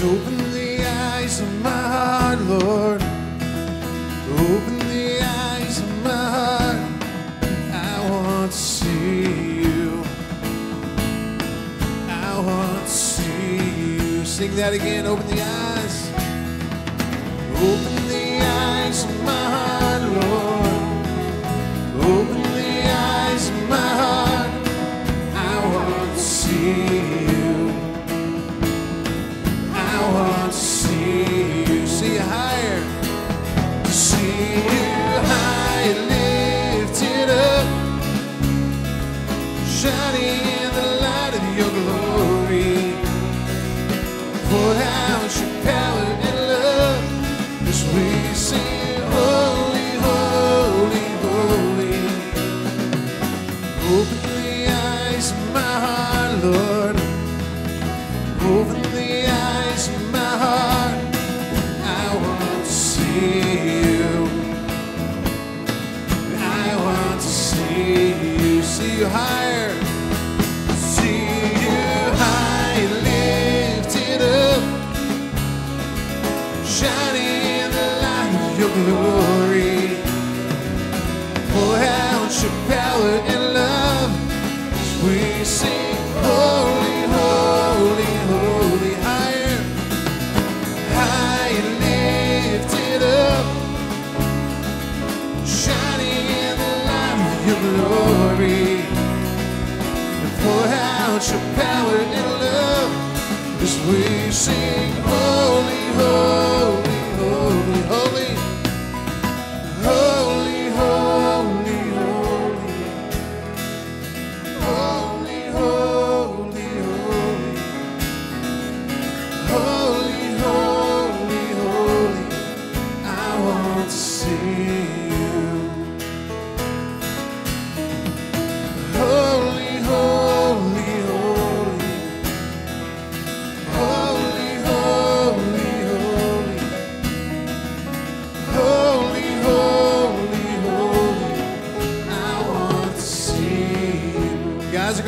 Open the eyes of my heart, Lord. Open the eyes of my heart. I want to see you. I want to see you. Sing that again. Open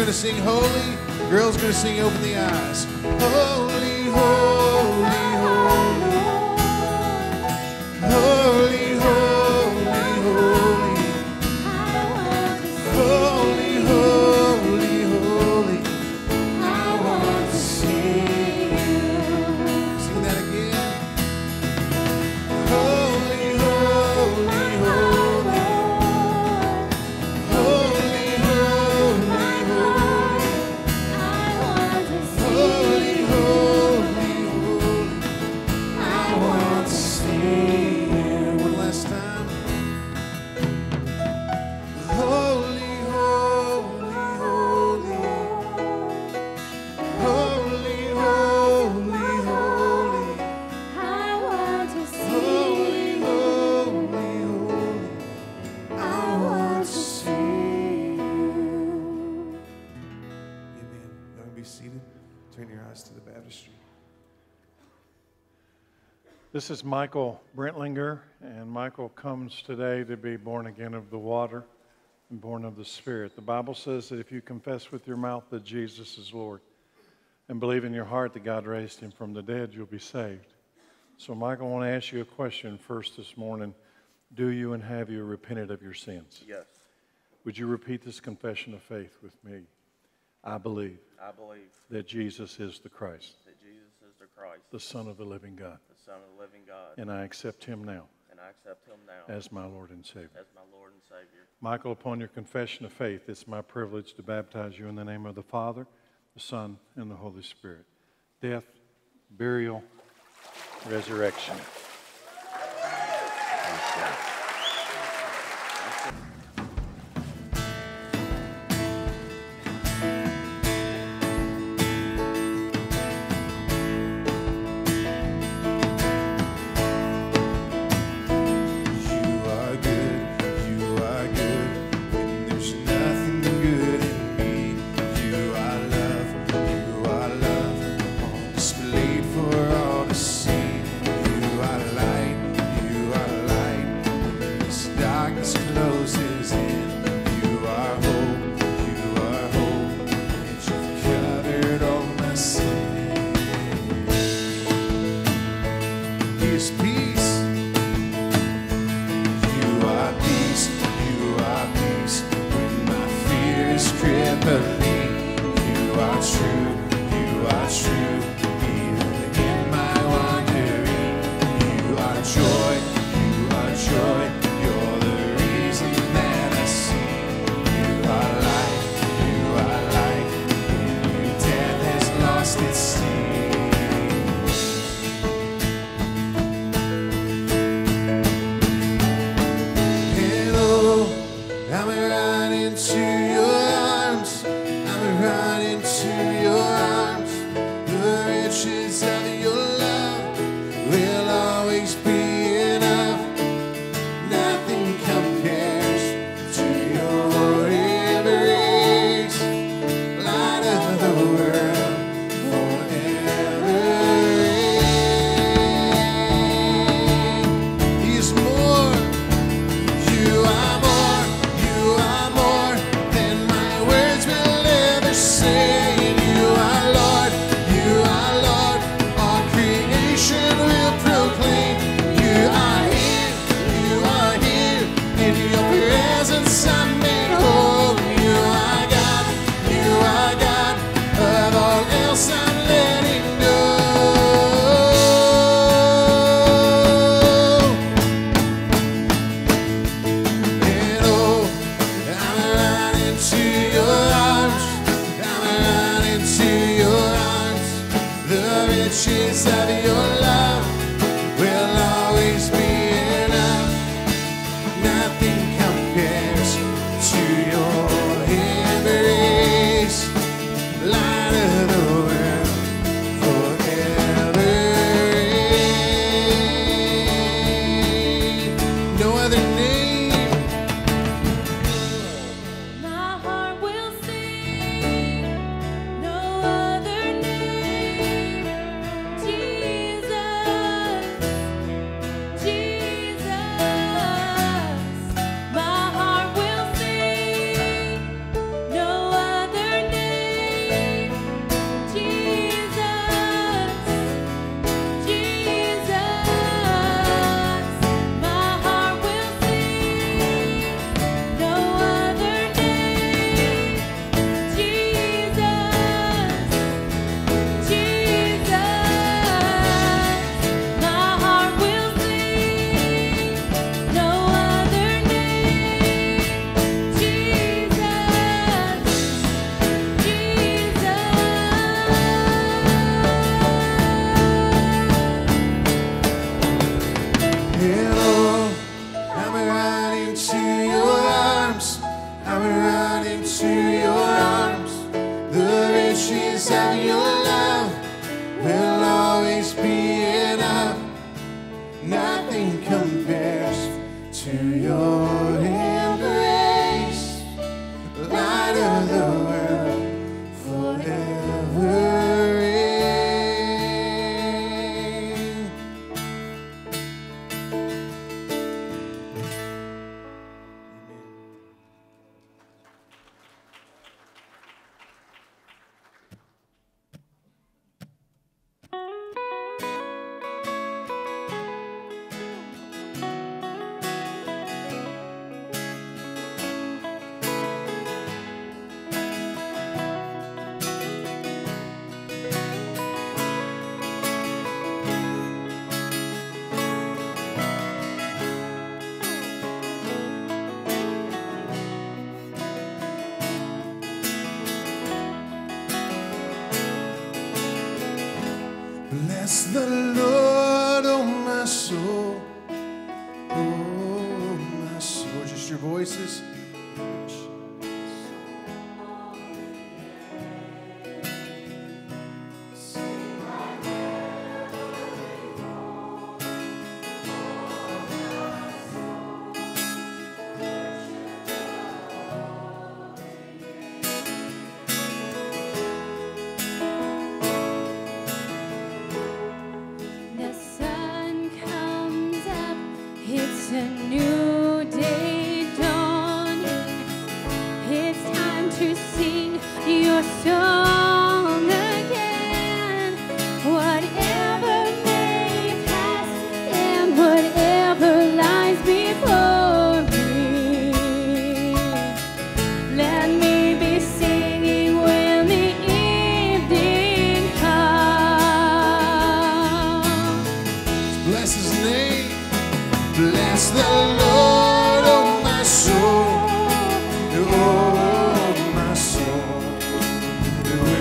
going to sing holy. Girls going to sing open the eyes. Holy, holy, This is Michael Brentlinger, and Michael comes today to be born again of the water and born of the Spirit. The Bible says that if you confess with your mouth that Jesus is Lord and believe in your heart that God raised him from the dead, you'll be saved. So, Michael, I want to ask you a question first this morning. Do you and have you repented of your sins? Yes, Would you repeat this confession of faith with me? I believe I believe that Jesus is the Christ, that Jesus is the Christ, the Son of the living God, Son of the living God, and I accept him now and I accept him now as my Lord and Savior. as my Lord and Savior. Michael, upon your confession of faith, it's my privilege to baptize you in the name of the Father, the Son, and the Holy Spirit. Death, burial, resurrection.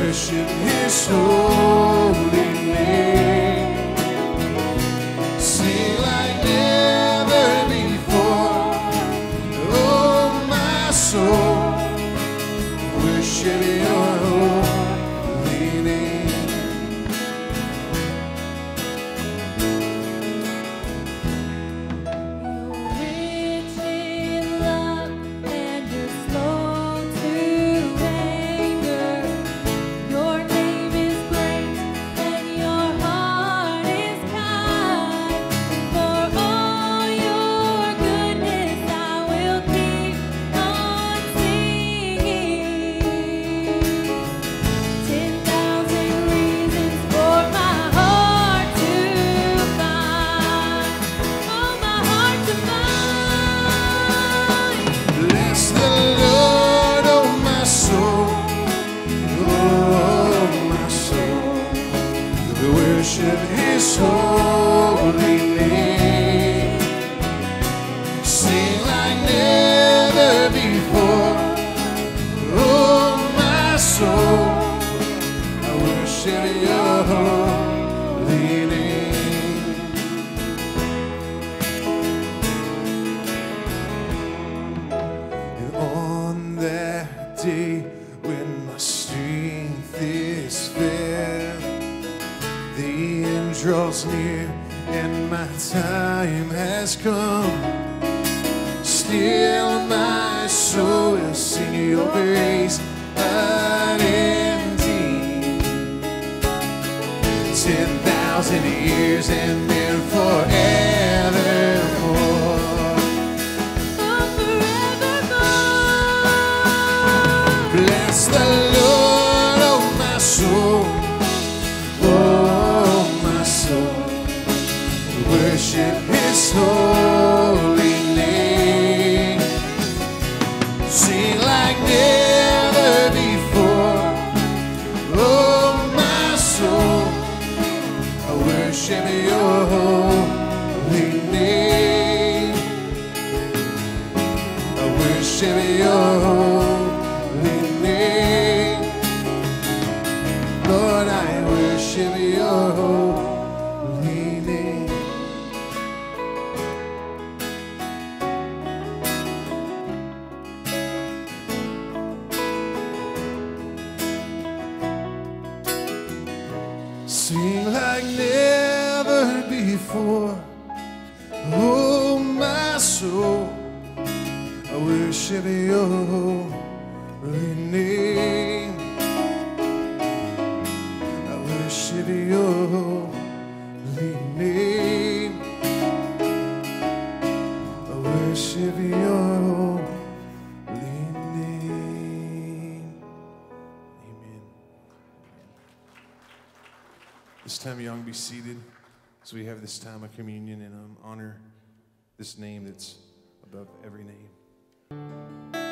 Worship his holy as we have this time of communion and um, honor this name that's above every name.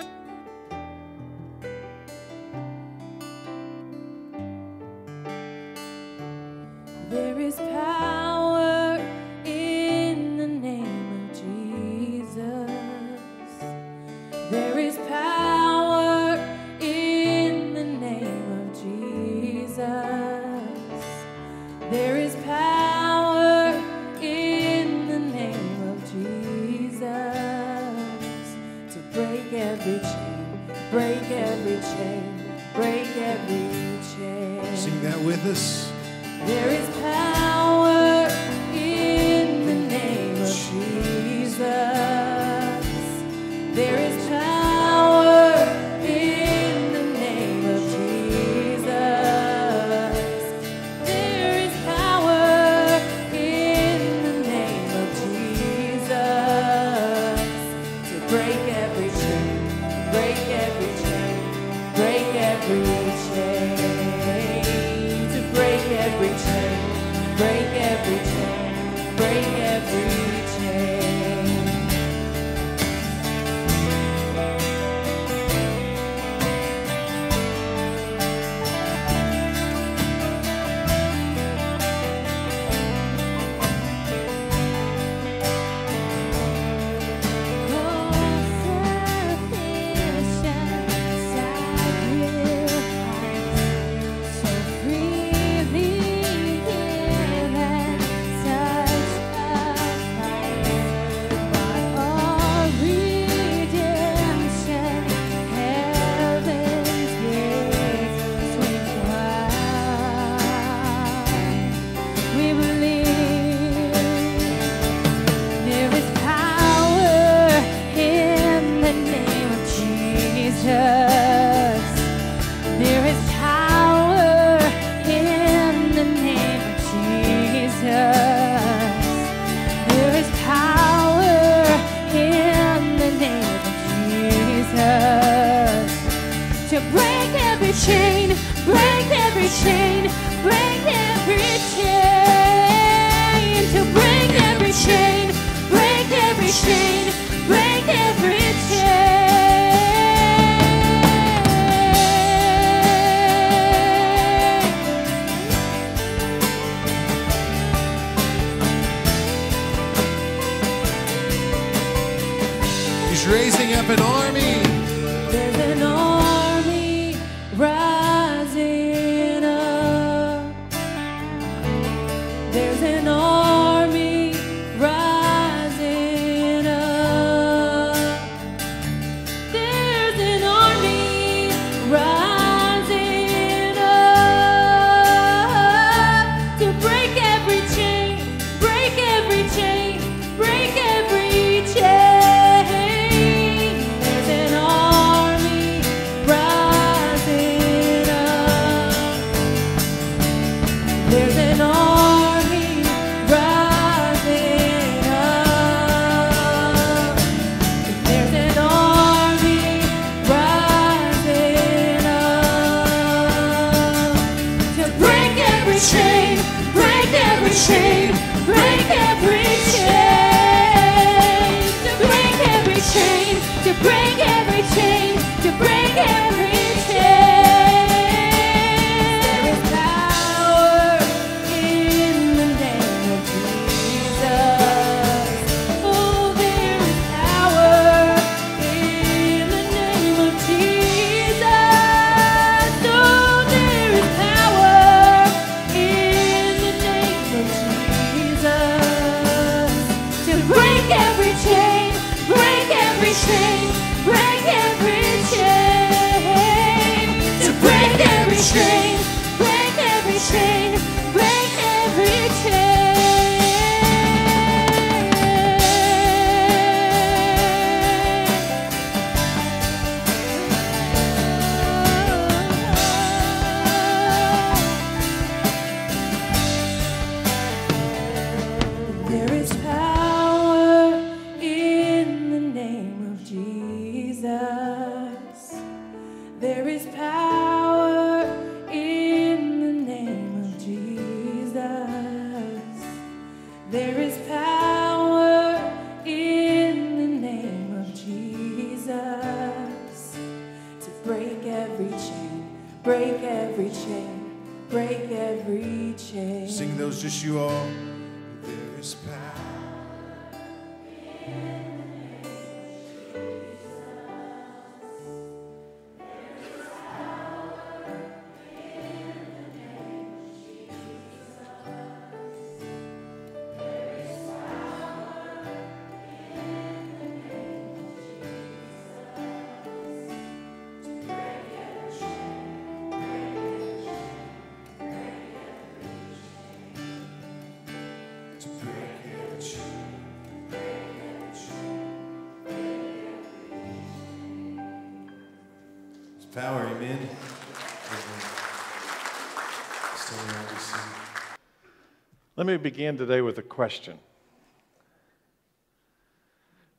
Let me begin today with a question.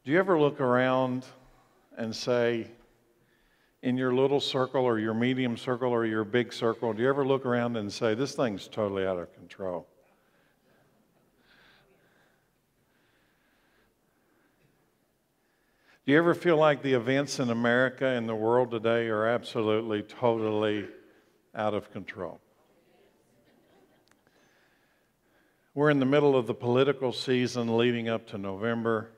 Do you ever look around and say, in your little circle or your medium circle or your big circle, do you ever look around and say, this thing's totally out of control? Do you ever feel like the events in America and the world today are absolutely, totally out of control? We're in the middle of the political season leading up to November.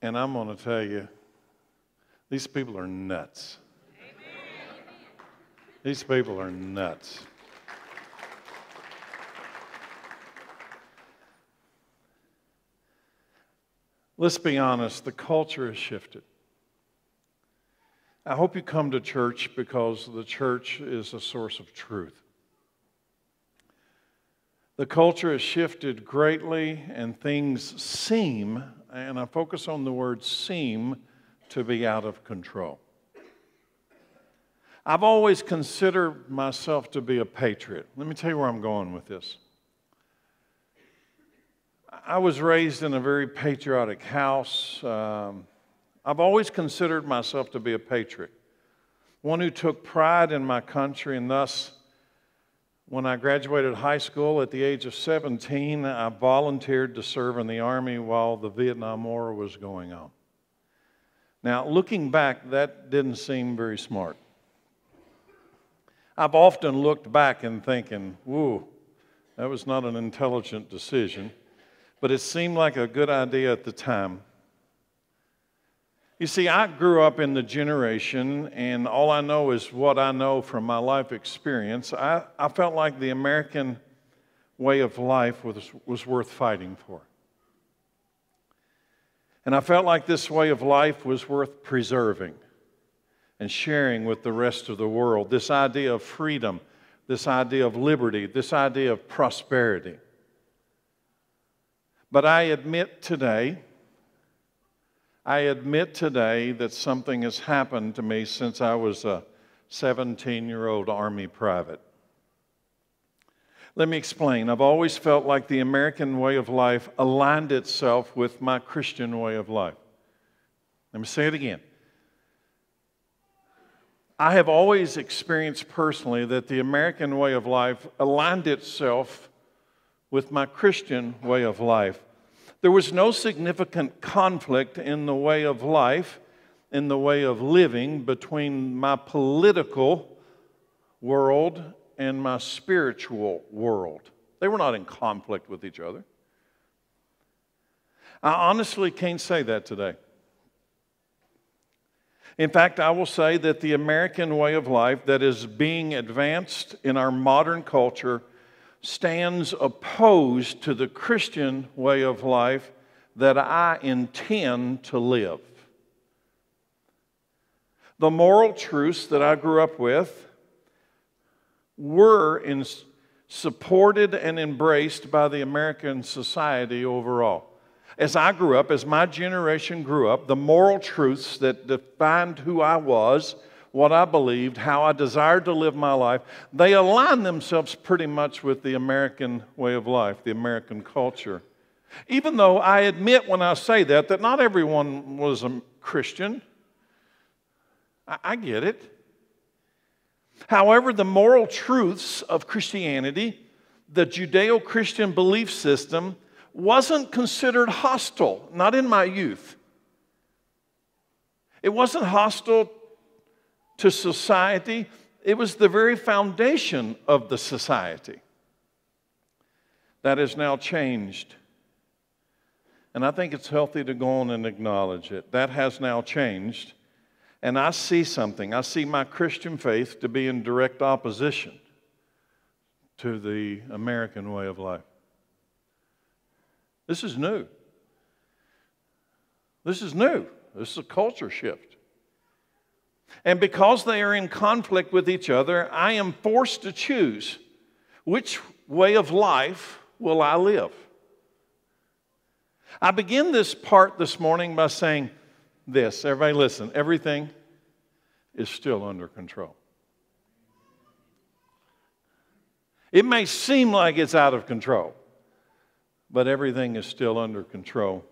And I'm going to tell you, these people are nuts. These people are nuts. Let's be honest, the culture has shifted. I hope you come to church because the church is a source of truth. The culture has shifted greatly, and things seem, and I focus on the word seem, to be out of control. I've always considered myself to be a patriot. Let me tell you where I'm going with this. I was raised in a very patriotic house. Um, I've always considered myself to be a patriot, one who took pride in my country, and thus, when I graduated high school at the age of 17, I volunteered to serve in the Army while the Vietnam War was going on. Now, looking back, that didn't seem very smart. I've often looked back and thinking, whoa, that was not an intelligent decision, but it seemed like a good idea at the time. You see, I grew up in the generation, and all I know is what I know from my life experience. I, I felt like the American way of life was, was worth fighting for. And I felt like this way of life was worth preserving and sharing with the rest of the world. This idea of freedom, this idea of liberty, this idea of prosperity. But I admit today, I admit today that something has happened to me since I was a 17 year old Army private. Let me explain. I've always felt like the American way of life aligned itself with my Christian way of life. Let me say it again. I have always experienced personally that the American way of life aligned itself with my Christian way of life. There was no significant conflict in the way of life, in the way of living between my political world and my spiritual world. They were not in conflict with each other. I honestly can't say that today. In fact, I will say that the American way of life that is being advanced in our modern culture stands opposed to the Christian way of life that I intend to live. The moral truths that I grew up with were in, supported and embraced by the American society overall. As I grew up, as my generation grew up, the moral truths that defined who I was, what I believed, how I desired to live my life, they aligned themselves pretty much with the American way of life, the American culture. Even though I admit when I say that that not everyone was a Christian, I, I get it. However, the moral truths of Christianity, the Judeo Christian belief system, wasn't considered hostile, not in my youth. It wasn't hostile to society, it was the very foundation of the society. That has now changed. And I think it's healthy to go on and acknowledge it. That has now changed. And I see something. I see my Christian faith to be in direct opposition to the American way of life. This is new. This is new. This is a culture shift. And because they are in conflict with each other, I am forced to choose which way of life will I live. I begin this part this morning by saying this. Everybody, listen. Everything is still under control. It may seem like it's out of control, but everything is still under control.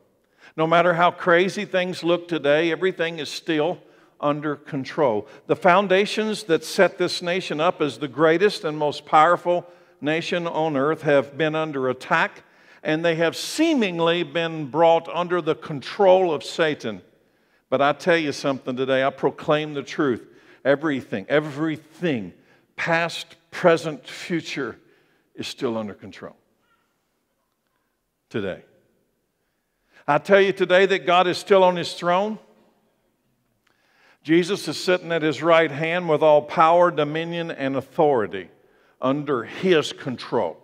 No matter how crazy things look today, everything is still under control. The foundations that set this nation up as the greatest and most powerful nation on earth have been under attack, and they have seemingly been brought under the control of Satan. But I tell you something today, I proclaim the truth. Everything, everything, past, present, future, is still under control. Today. I tell you today that God is still on his throne. Jesus is sitting at his right hand with all power, dominion, and authority under his control.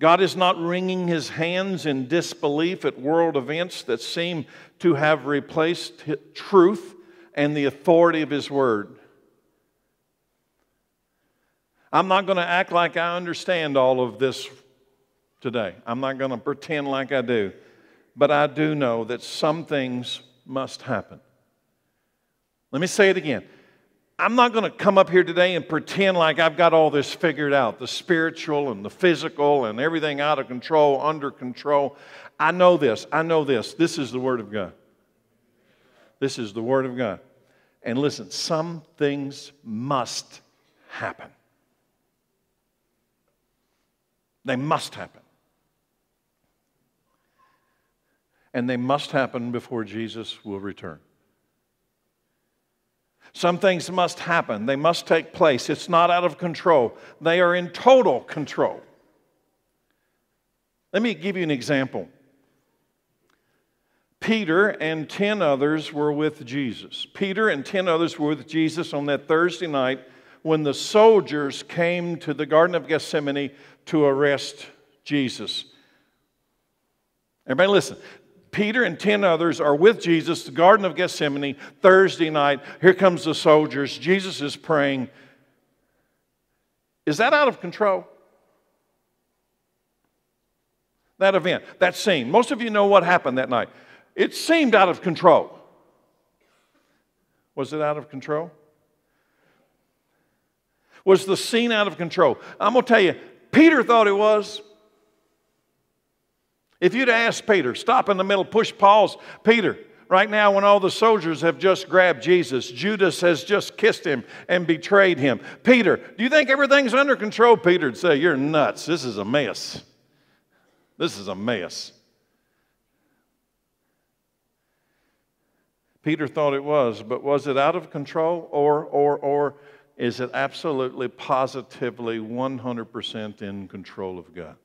God is not wringing his hands in disbelief at world events that seem to have replaced truth and the authority of his word. I'm not going to act like I understand all of this today. I'm not going to pretend like I do. But I do know that some things must happen. Let me say it again. I'm not going to come up here today and pretend like I've got all this figured out the spiritual and the physical and everything out of control, under control. I know this. I know this. This is the Word of God. This is the Word of God. And listen, some things must happen. They must happen. And they must happen before Jesus will return. Some things must happen, they must take place. It's not out of control, they are in total control. Let me give you an example. Peter and 10 others were with Jesus. Peter and 10 others were with Jesus on that Thursday night when the soldiers came to the Garden of Gethsemane to arrest Jesus. Everybody, listen. Peter and 10 others are with Jesus, the Garden of Gethsemane, Thursday night. Here comes the soldiers. Jesus is praying. Is that out of control? That event, that scene. Most of you know what happened that night. It seemed out of control. Was it out of control? Was the scene out of control? I'm going to tell you, Peter thought it was. If you'd asked Peter, stop in the middle, push pause, Peter, Right now, when all the soldiers have just grabbed Jesus, Judas has just kissed him and betrayed him. Peter, do you think everything's under control? Peter would say, You're nuts. This is a mess. This is a mess. Peter thought it was, but was it out of control or, or, or is it absolutely, positively, 100% in control of God?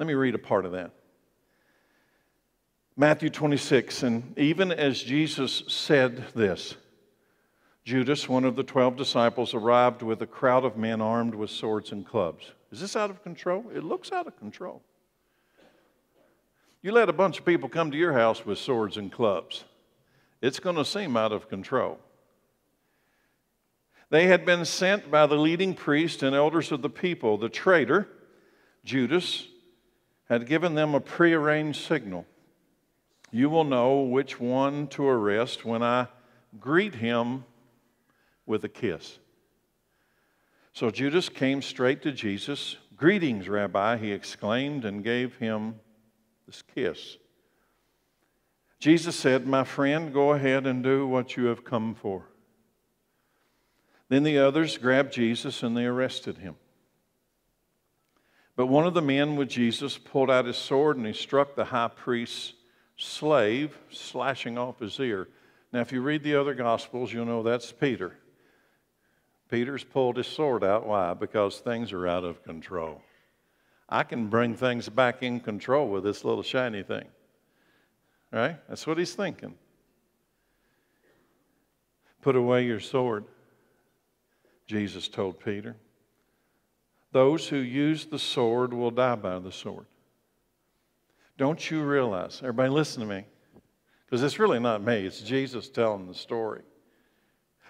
Let me read a part of that. Matthew 26, and even as Jesus said this, Judas, one of the 12 disciples, arrived with a crowd of men armed with swords and clubs. Is this out of control? It looks out of control. You let a bunch of people come to your house with swords and clubs, it's going to seem out of control. They had been sent by the leading priests and elders of the people. The traitor, Judas, had given them a prearranged signal. You will know which one to arrest when I greet him with a kiss. So Judas came straight to Jesus. Greetings, Rabbi, he exclaimed, and gave him this kiss. Jesus said, My friend, go ahead and do what you have come for. Then the others grabbed Jesus and they arrested him. But one of the men with Jesus pulled out his sword and he struck the high priest's slave, slashing off his ear. Now, if you read the other Gospels, you'll know that's Peter. Peter's pulled his sword out. Why? Because things are out of control. I can bring things back in control with this little shiny thing. Right? That's what he's thinking. Put away your sword, Jesus told Peter. Those who use the sword will die by the sword. Don't you realize, everybody listen to me, because it's really not me, it's Jesus telling the story.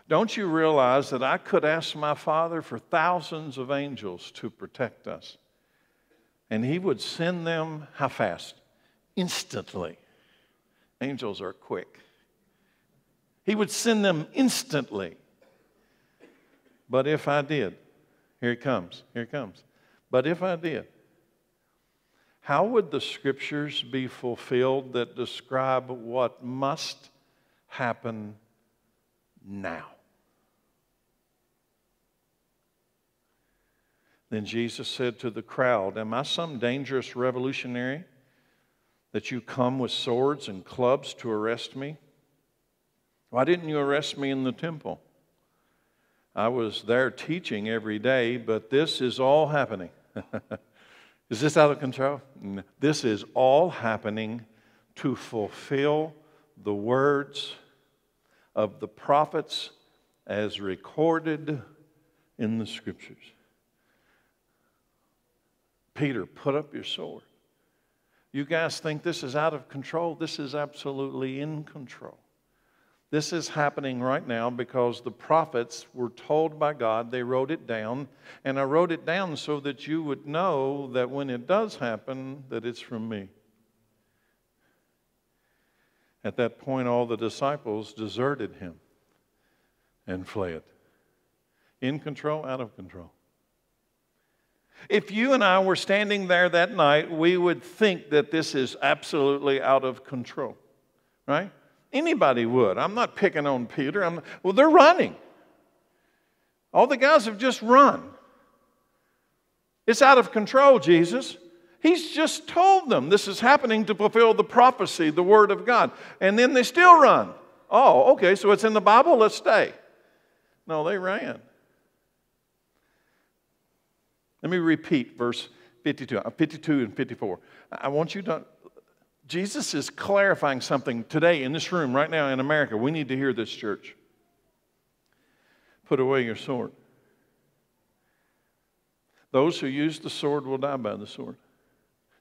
Don't you realize that I could ask my Father for thousands of angels to protect us? And He would send them, how fast? Instantly. Angels are quick. He would send them instantly. But if I did, here it comes, here it comes. But if I did, how would the scriptures be fulfilled that describe what must happen now? Then Jesus said to the crowd, Am I some dangerous revolutionary that you come with swords and clubs to arrest me? Why didn't you arrest me in the temple? I was there teaching every day, but this is all happening. is this out of control? This is all happening to fulfill the words of the prophets as recorded in the scriptures. Peter, put up your sword. You guys think this is out of control? This is absolutely in control. This is happening right now because the prophets were told by God, they wrote it down, and I wrote it down so that you would know that when it does happen, that it's from me. At that point, all the disciples deserted him and fled. In control, out of control. If you and I were standing there that night, we would think that this is absolutely out of control, right? Anybody would. I'm not picking on Peter. I'm, well, they're running. All the guys have just run. It's out of control, Jesus. He's just told them this is happening to fulfill the prophecy, the word of God. And then they still run. Oh, okay, so it's in the Bible, let's stay. No, they ran. Let me repeat verse 52, uh, 52 and 54. I want you to, Jesus is clarifying something today in this room, right now in America. We need to hear this, church. Put away your sword. Those who use the sword will die by the sword.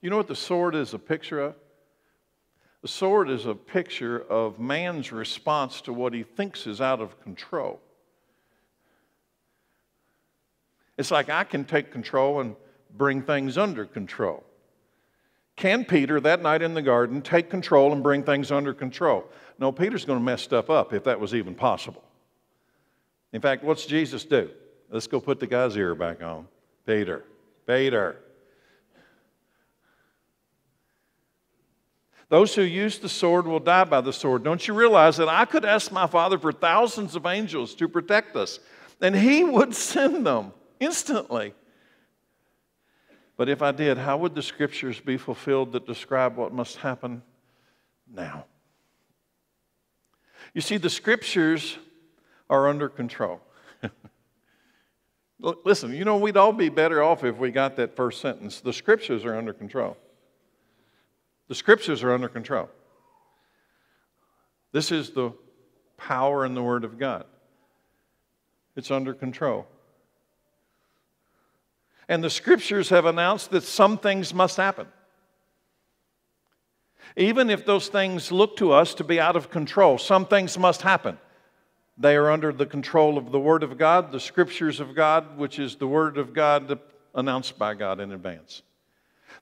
You know what the sword is a picture of? The sword is a picture of man's response to what he thinks is out of control. It's like I can take control and bring things under control. Can Peter, that night in the garden, take control and bring things under control? No, Peter's going to mess stuff up if that was even possible. In fact, what's Jesus do? Let's go put the guy's ear back on. Peter, Peter. Those who use the sword will die by the sword. Don't you realize that I could ask my Father for thousands of angels to protect us, and He would send them instantly? But if I did, how would the scriptures be fulfilled that describe what must happen now? You see, the scriptures are under control. Listen, you know, we'd all be better off if we got that first sentence. The scriptures are under control. The scriptures are under control. This is the power in the Word of God. It's under control. And the scriptures have announced that some things must happen. Even if those things look to us to be out of control, some things must happen. They are under the control of the Word of God, the Scriptures of God, which is the Word of God announced by God in advance.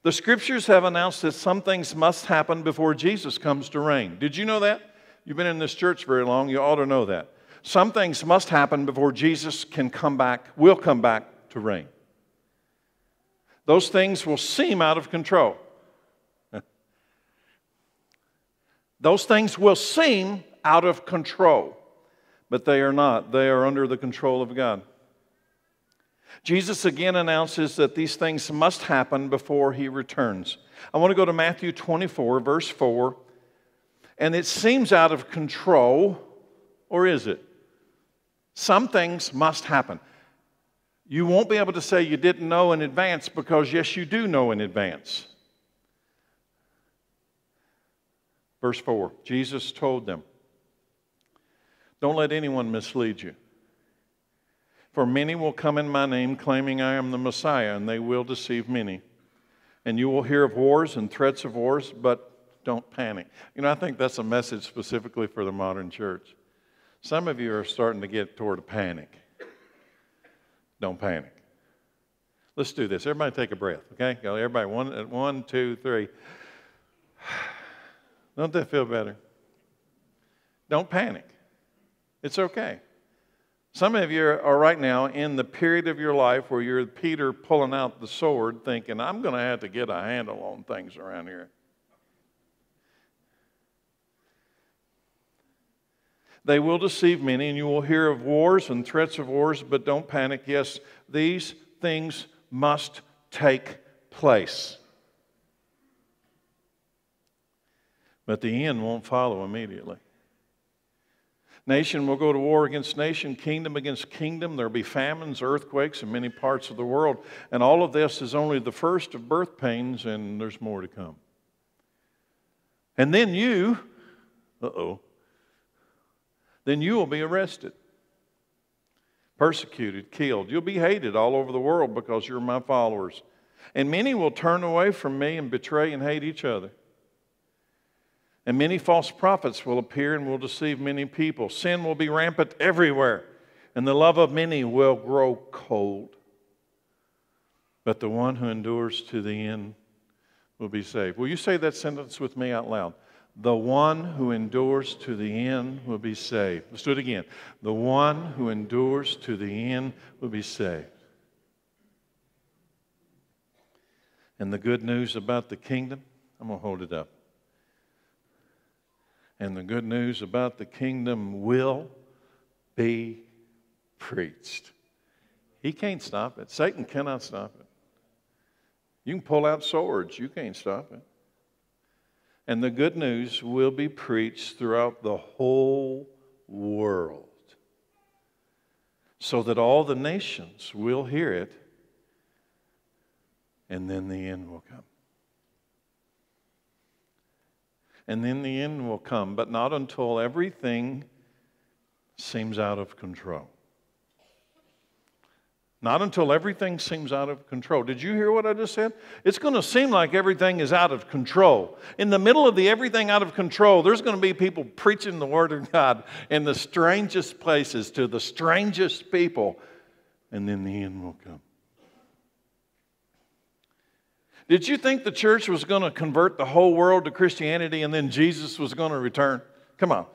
The Scriptures have announced that some things must happen before Jesus comes to reign. Did you know that? You've been in this church very long, you ought to know that. Some things must happen before Jesus can come back, will come back to reign. Those things will seem out of control. Those things will seem out of control but they are not. They are under the control of God. Jesus again announces that these things must happen before he returns. I want to go to Matthew 24, verse 4. And it seems out of control, or is it? Some things must happen. You won't be able to say you didn't know in advance because, yes, you do know in advance. Verse 4 Jesus told them, don't let anyone mislead you. For many will come in my name, claiming I am the Messiah, and they will deceive many. And you will hear of wars and threats of wars, but don't panic. You know, I think that's a message specifically for the modern church. Some of you are starting to get toward a panic. Don't panic. Let's do this. Everybody take a breath, okay? Go, everybody, one, uh, one, two, three. Don't that feel better? Don't panic. It's okay. Some of you are right now in the period of your life where you're Peter pulling out the sword, thinking, I'm going to have to get a handle on things around here. They will deceive many, and you will hear of wars and threats of wars, but don't panic. Yes, these things must take place. But the end won't follow immediately. Nation will go to war against nation, kingdom against kingdom. There'll be famines, earthquakes in many parts of the world. And all of this is only the first of birth pains, and there's more to come. And then you, uh oh, then you will be arrested, persecuted, killed. You'll be hated all over the world because you're my followers. And many will turn away from me and betray and hate each other. And many false prophets will appear and will deceive many people. Sin will be rampant everywhere, and the love of many will grow cold. But the one who endures to the end will be saved. Will you say that sentence with me out loud? The one who endures to the end will be saved. Let's do it again. The one who endures to the end will be saved. And the good news about the kingdom, I'm going to hold it up. And the good news about the kingdom will be preached. He can't stop it. Satan cannot stop it. You can pull out swords, you can't stop it. And the good news will be preached throughout the whole world so that all the nations will hear it, and then the end will come and then the end will come, but not until everything seems out of control. Not until everything seems out of control. Did you hear what I just said? It's going to seem like everything is out of control. In the middle of the everything out of control, there's going to be people preaching the Word of God in the strangest places to the strangest people, and then the end will come. Did you think the church was going to convert the whole world to Christianity and then Jesus was going to return? Come on.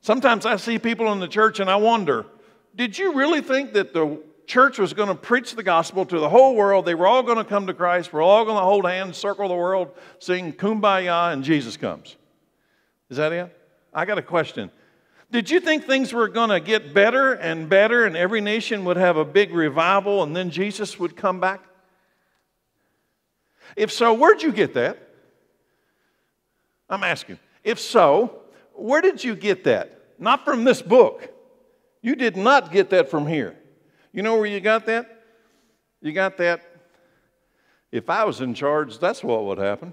Sometimes I see people in the church and I wonder, did you really think that the church was going to preach the gospel to the whole world. They were all going to come to Christ. We're all going to hold hands, circle the world, sing kumbaya, and Jesus comes. Is that it? I got a question. Did you think things were going to get better and better and every nation would have a big revival and then Jesus would come back? If so, where'd you get that? I'm asking. If so, where did you get that? Not from this book. You did not get that from here. You know where you got that? You got that. If I was in charge, that's what would happen.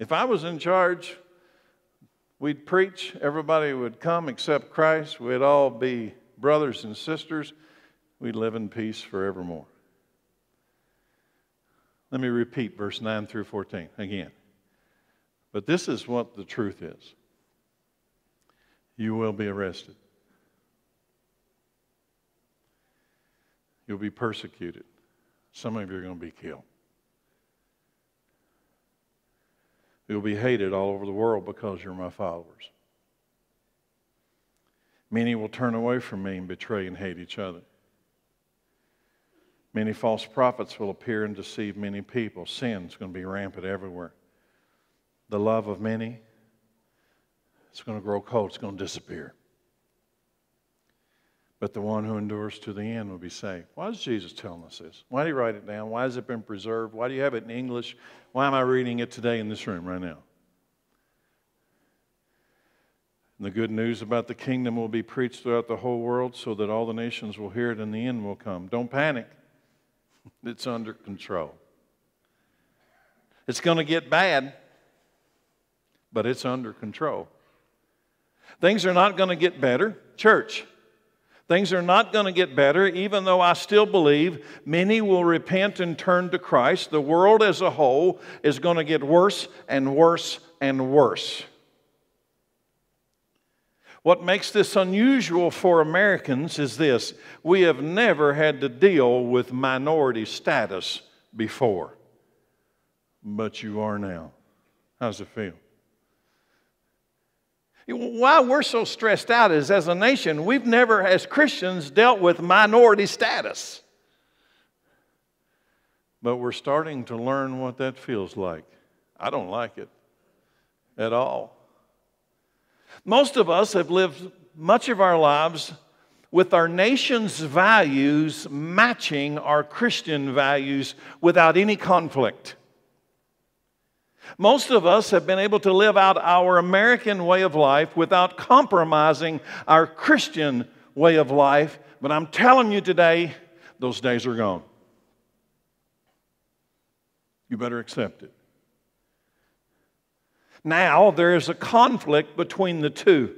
If I was in charge, we'd preach, everybody would come except Christ, we'd all be brothers and sisters, we'd live in peace forevermore. Let me repeat verse 9 through 14 again. But this is what the truth is you will be arrested, you'll be persecuted, some of you are going to be killed. You'll be hated all over the world because you're my followers. Many will turn away from me and betray and hate each other. Many false prophets will appear and deceive many people. Sin's going to be rampant everywhere. The love of many is going to grow cold, it's going to disappear. But the one who endures to the end will be saved. Why is Jesus telling us this? Why did he write it down? Why has it been preserved? Why do you have it in English? Why am I reading it today in this room right now? And the good news about the kingdom will be preached throughout the whole world so that all the nations will hear it and the end will come. Don't panic, it's under control. It's going to get bad, but it's under control. Things are not going to get better. Church, Things are not going to get better, even though I still believe many will repent and turn to Christ. The world as a whole is going to get worse and worse and worse. What makes this unusual for Americans is this we have never had to deal with minority status before, but you are now. How's it feel? Why we're so stressed out is as a nation, we've never, as Christians, dealt with minority status. But we're starting to learn what that feels like. I don't like it at all. Most of us have lived much of our lives with our nation's values matching our Christian values without any conflict. Most of us have been able to live out our American way of life without compromising our Christian way of life, but I'm telling you today, those days are gone. You better accept it. Now there is a conflict between the two.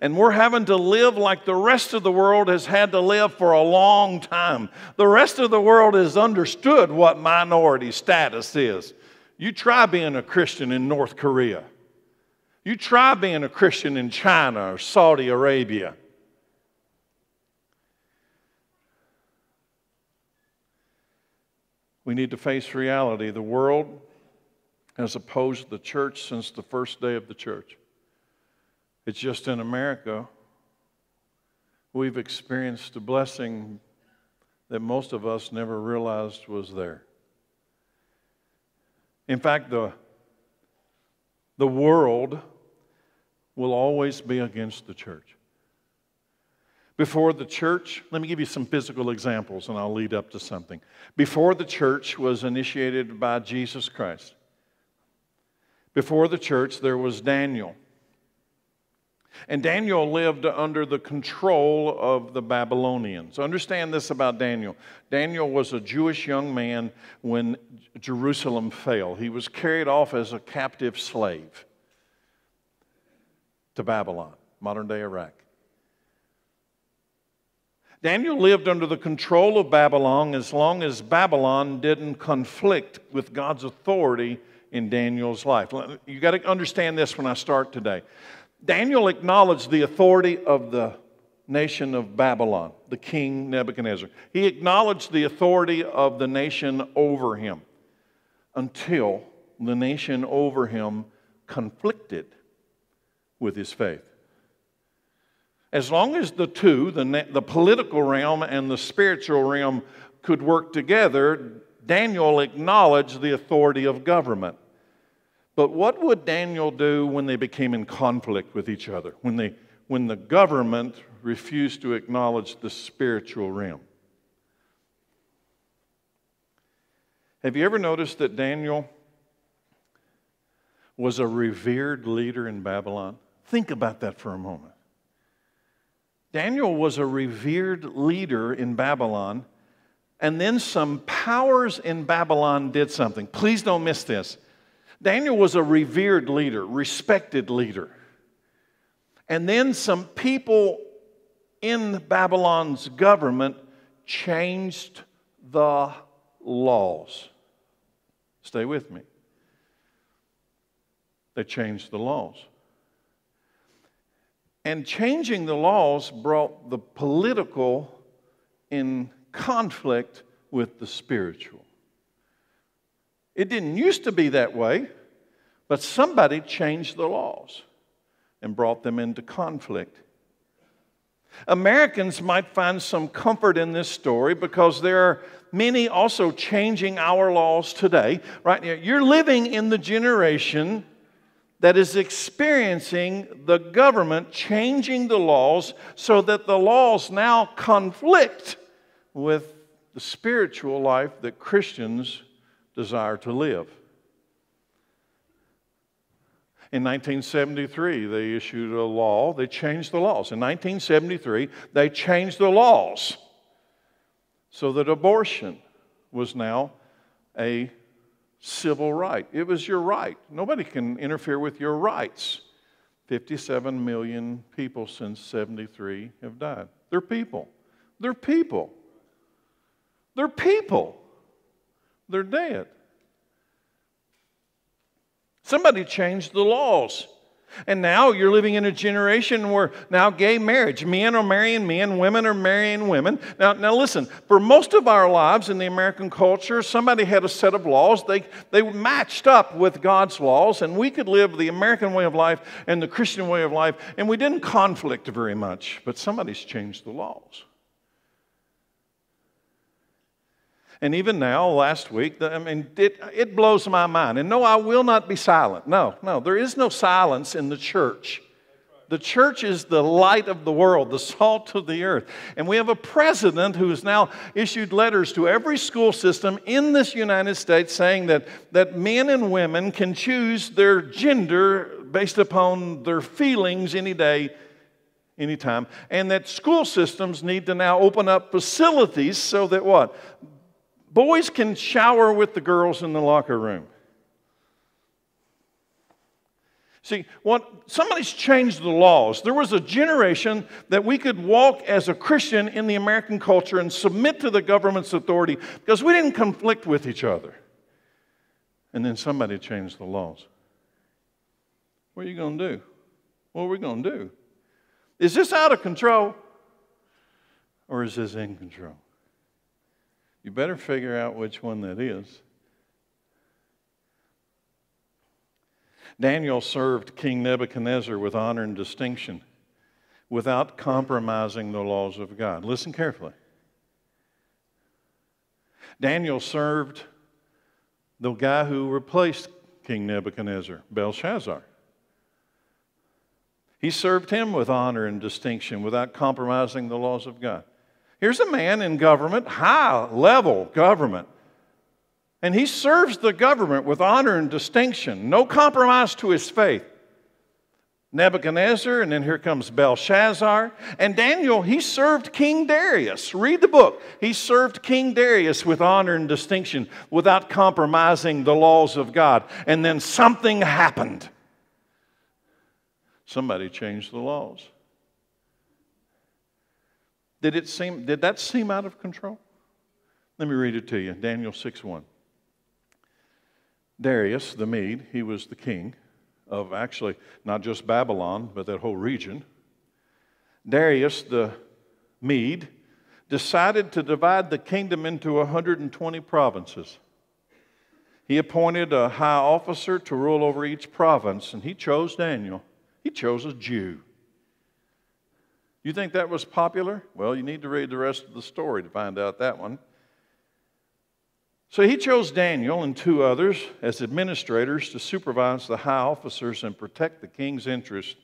And we're having to live like the rest of the world has had to live for a long time. The rest of the world has understood what minority status is. You try being a Christian in North Korea. You try being a Christian in China or Saudi Arabia. We need to face reality. The world has opposed the church since the first day of the church. It's just in America we've experienced a blessing that most of us never realized was there. In fact, the, the world will always be against the church. Before the church, let me give you some physical examples and I'll lead up to something. Before the church was initiated by Jesus Christ, before the church, there was Daniel. And Daniel lived under the control of the Babylonians. Understand this about Daniel. Daniel was a Jewish young man when Jerusalem fell. He was carried off as a captive slave to Babylon, modern day Iraq. Daniel lived under the control of Babylon as long as Babylon didn't conflict with God's authority in Daniel's life. You got to understand this when I start today. Daniel acknowledged the authority of the nation of Babylon, the king Nebuchadnezzar. He acknowledged the authority of the nation over him until the nation over him conflicted with his faith. As long as the two, the, the political realm and the spiritual realm, could work together, Daniel acknowledged the authority of government. But what would Daniel do when they became in conflict with each other? When, they, when the government refused to acknowledge the spiritual realm? Have you ever noticed that Daniel was a revered leader in Babylon? Think about that for a moment. Daniel was a revered leader in Babylon, and then some powers in Babylon did something. Please don't miss this. Daniel was a revered leader, respected leader. And then some people in Babylon's government changed the laws. Stay with me. They changed the laws. And changing the laws brought the political in conflict with the spiritual. It didn't used to be that way, but somebody changed the laws and brought them into conflict. Americans might find some comfort in this story because there are many also changing our laws today. Right now, you're living in the generation that is experiencing the government changing the laws so that the laws now conflict with the spiritual life that Christians desire to live. In 1973, they issued a law, they changed the laws. In 1973, they changed the laws so that abortion was now a civil right. It was your right. Nobody can interfere with your rights. 57 million people since 73 have died. They're people. They're people. They're people. They're dead. Somebody changed the laws. And now you're living in a generation where now gay marriage, men are marrying men, women are marrying women. Now, now listen, for most of our lives in the American culture, somebody had a set of laws. They, they matched up with God's laws, and we could live the American way of life and the Christian way of life, and we didn't conflict very much. But somebody's changed the laws. And even now, last week, I mean, it, it blows my mind. And no, I will not be silent. No, no, there is no silence in the church. The church is the light of the world, the salt of the earth. And we have a president who has now issued letters to every school system in this United States saying that, that men and women can choose their gender based upon their feelings any day, anytime. And that school systems need to now open up facilities so that what? Boys can shower with the girls in the locker room. See, what somebody's changed the laws. There was a generation that we could walk as a Christian in the American culture and submit to the government's authority because we didn't conflict with each other. And then somebody changed the laws. What are you going to do? What are we going to do? Is this out of control or is this in control? You better figure out which one that is. Daniel served King Nebuchadnezzar with honor and distinction without compromising the laws of God. Listen carefully. Daniel served the guy who replaced King Nebuchadnezzar, Belshazzar. He served him with honor and distinction without compromising the laws of God. Here's a man in government, high level government, and he serves the government with honor and distinction, no compromise to his faith. Nebuchadnezzar, and then here comes Belshazzar. And Daniel, he served King Darius. Read the book. He served King Darius with honor and distinction without compromising the laws of God. And then something happened. Somebody changed the laws. Did, it seem, did that seem out of control? Let me read it to you Daniel 6 1. Darius the Mede, he was the king of actually not just Babylon, but that whole region. Darius the Mede decided to divide the kingdom into 120 provinces. He appointed a high officer to rule over each province, and he chose Daniel. He chose a Jew. You think that was popular? Well, you need to read the rest of the story to find out that one. So he chose Daniel and two others as administrators to supervise the high officers and protect the king's interest.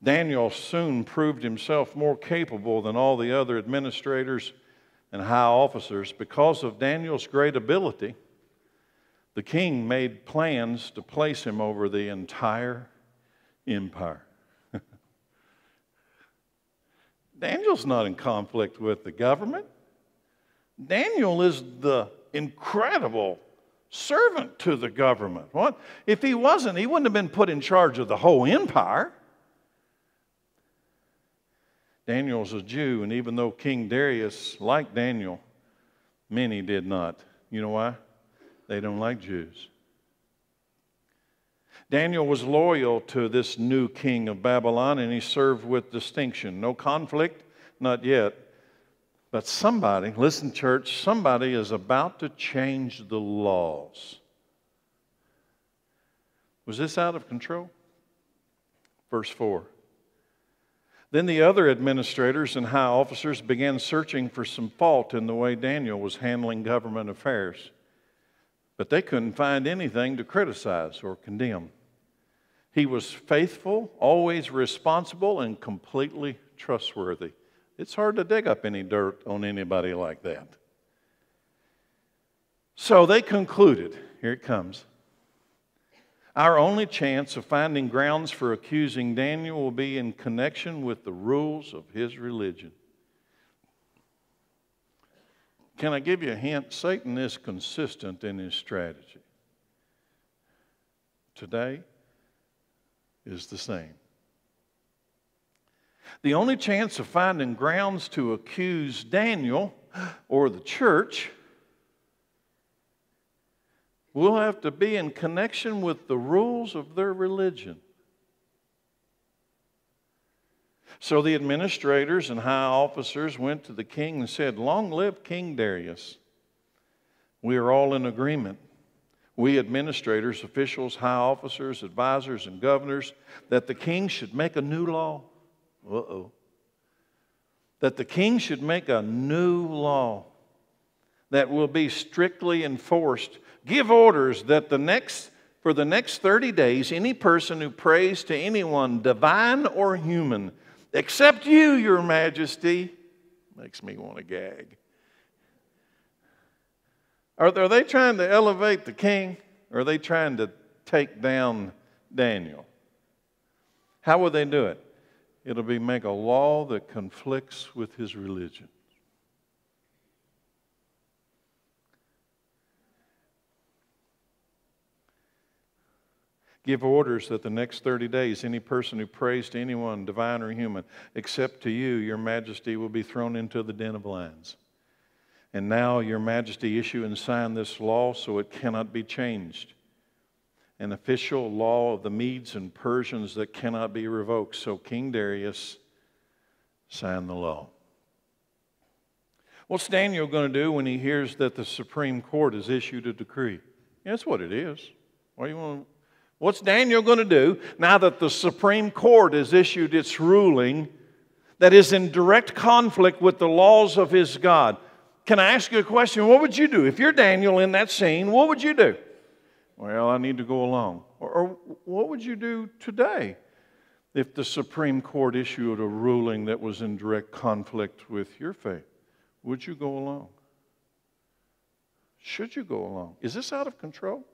Daniel soon proved himself more capable than all the other administrators and high officers. Because of Daniel's great ability, the king made plans to place him over the entire empire. Daniel's not in conflict with the government. Daniel is the incredible servant to the government. What? If he wasn't, he wouldn't have been put in charge of the whole empire. Daniel's a Jew, and even though King Darius liked Daniel, many did not. You know why? They don't like Jews. Daniel was loyal to this new king of Babylon and he served with distinction. No conflict, not yet. But somebody, listen, church, somebody is about to change the laws. Was this out of control? Verse 4. Then the other administrators and high officers began searching for some fault in the way Daniel was handling government affairs. But they couldn't find anything to criticize or condemn. He was faithful, always responsible, and completely trustworthy. It's hard to dig up any dirt on anybody like that. So they concluded here it comes. Our only chance of finding grounds for accusing Daniel will be in connection with the rules of his religion. Can I give you a hint? Satan is consistent in his strategy. Today, is the same. The only chance of finding grounds to accuse Daniel or the church will have to be in connection with the rules of their religion. So the administrators and high officers went to the king and said, Long live King Darius. We are all in agreement we administrators, officials, high officers, advisors, and governors, that the king should make a new law. Uh oh. That the king should make a new law that will be strictly enforced. Give orders that the next, for the next 30 days, any person who prays to anyone, divine or human, except you, your majesty, makes me want to gag are, are they trying to elevate the king or are they trying to take down Daniel? How would they do it? It'll be make a law that conflicts with his religion. Give orders that the next 30 days, any person who prays to anyone, divine or human, except to you, your majesty, will be thrown into the den of lions. And now, Your Majesty, issue and sign this law so it cannot be changed. An official law of the Medes and Persians that cannot be revoked. So King Darius signed the law. What's Daniel going to do when he hears that the Supreme Court has issued a decree? That's what it is. What do you want? What's Daniel going to do now that the Supreme Court has issued its ruling that is in direct conflict with the laws of his God? Can I ask you a question? What would you do? If you're Daniel in that scene, what would you do? Well, I need to go along. Or, or what would you do today if the Supreme Court issued a ruling that was in direct conflict with your faith? Would you go along? Should you go along? Is this out of control?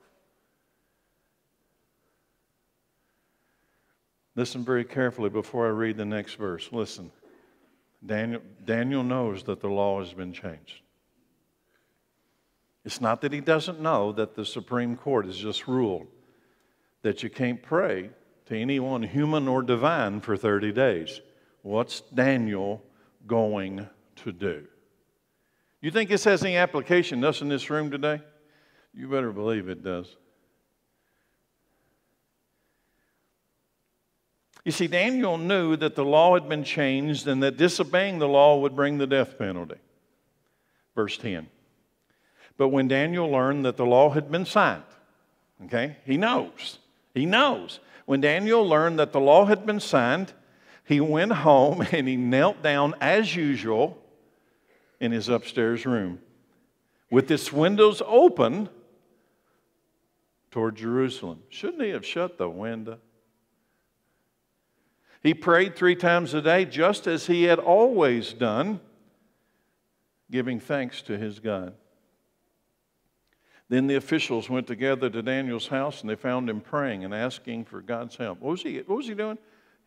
Listen very carefully before I read the next verse. Listen. Daniel, Daniel knows that the law has been changed. It's not that he doesn't know that the Supreme Court has just ruled that you can't pray to anyone human or divine for 30 days. What's Daniel going to do? You think this has any application to us in this room today? You better believe it does. You see, Daniel knew that the law had been changed and that disobeying the law would bring the death penalty. Verse 10. But when Daniel learned that the law had been signed, okay, he knows. He knows. When Daniel learned that the law had been signed, he went home and he knelt down as usual in his upstairs room with its windows open toward Jerusalem. Shouldn't he have shut the window? He prayed three times a day, just as he had always done, giving thanks to his God. Then the officials went together to Daniel's house and they found him praying and asking for God's help. What was he, what was he doing?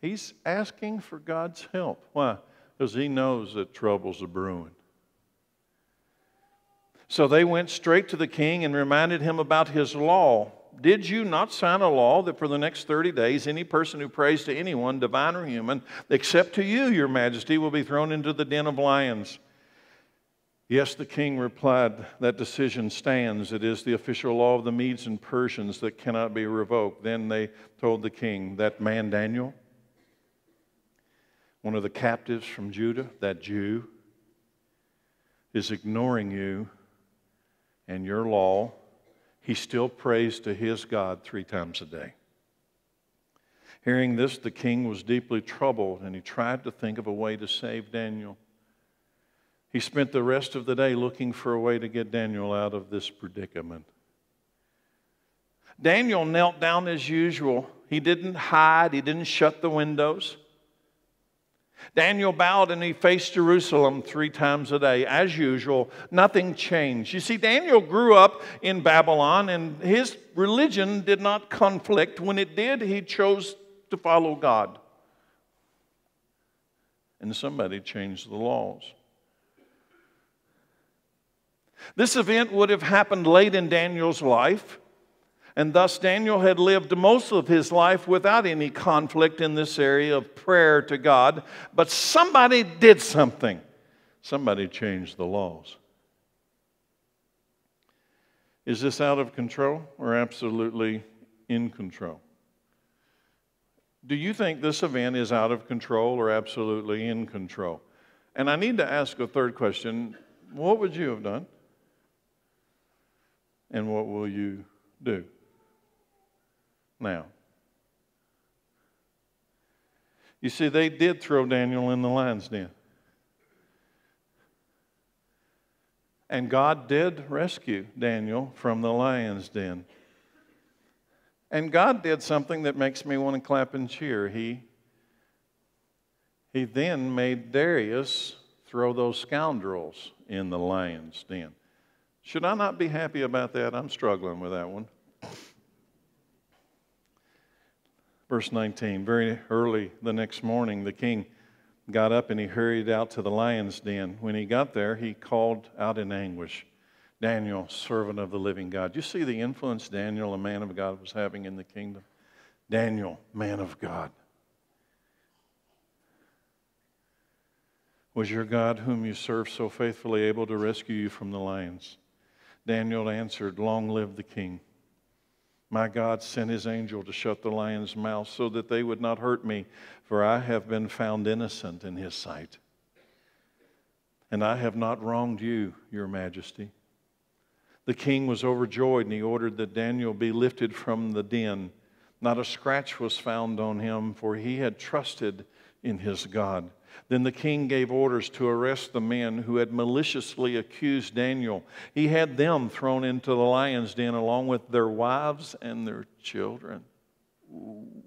He's asking for God's help. Why? Because he knows that troubles are brewing. So they went straight to the king and reminded him about his law. Did you not sign a law that for the next 30 days, any person who prays to anyone, divine or human, except to you, your majesty, will be thrown into the den of lions? Yes, the king replied, That decision stands. It is the official law of the Medes and Persians that cannot be revoked. Then they told the king, That man Daniel, one of the captives from Judah, that Jew, is ignoring you and your law. He still prays to his God three times a day. Hearing this, the king was deeply troubled and he tried to think of a way to save Daniel. He spent the rest of the day looking for a way to get Daniel out of this predicament. Daniel knelt down as usual. He didn't hide, he didn't shut the windows. Daniel bowed and he faced Jerusalem three times a day, as usual. Nothing changed. You see, Daniel grew up in Babylon and his religion did not conflict. When it did, he chose to follow God. And somebody changed the laws. This event would have happened late in Daniel's life, and thus Daniel had lived most of his life without any conflict in this area of prayer to God. But somebody did something, somebody changed the laws. Is this out of control or absolutely in control? Do you think this event is out of control or absolutely in control? And I need to ask a third question. What would you have done? And what will you do now? You see, they did throw Daniel in the lion's den. And God did rescue Daniel from the lion's den. And God did something that makes me want to clap and cheer. He, he then made Darius throw those scoundrels in the lion's den. Should I not be happy about that? I'm struggling with that one. Verse 19 Very early the next morning, the king got up and he hurried out to the lion's den. When he got there, he called out in anguish, Daniel, servant of the living God. You see the influence Daniel, a man of God, was having in the kingdom? Daniel, man of God. Was your God, whom you serve so faithfully, able to rescue you from the lions? Daniel answered, Long live the king. My God sent his angel to shut the lion's mouth so that they would not hurt me, for I have been found innocent in his sight. And I have not wronged you, your majesty. The king was overjoyed, and he ordered that Daniel be lifted from the den. Not a scratch was found on him, for he had trusted in his God. Then the king gave orders to arrest the men who had maliciously accused Daniel. He had them thrown into the lion's den along with their wives and their children. Ooh.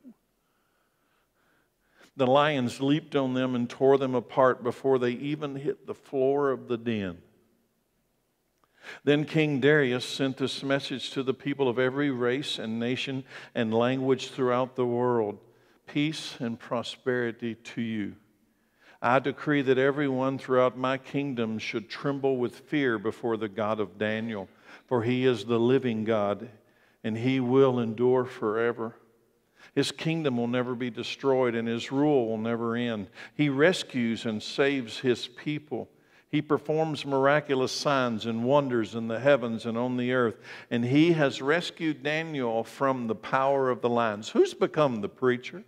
The lions leaped on them and tore them apart before they even hit the floor of the den. Then King Darius sent this message to the people of every race and nation and language throughout the world Peace and prosperity to you. I decree that everyone throughout my kingdom should tremble with fear before the God of Daniel, for he is the living God, and he will endure forever. His kingdom will never be destroyed, and his rule will never end. He rescues and saves his people. He performs miraculous signs and wonders in the heavens and on the earth. And he has rescued Daniel from the power of the lions. Who's become the preacher?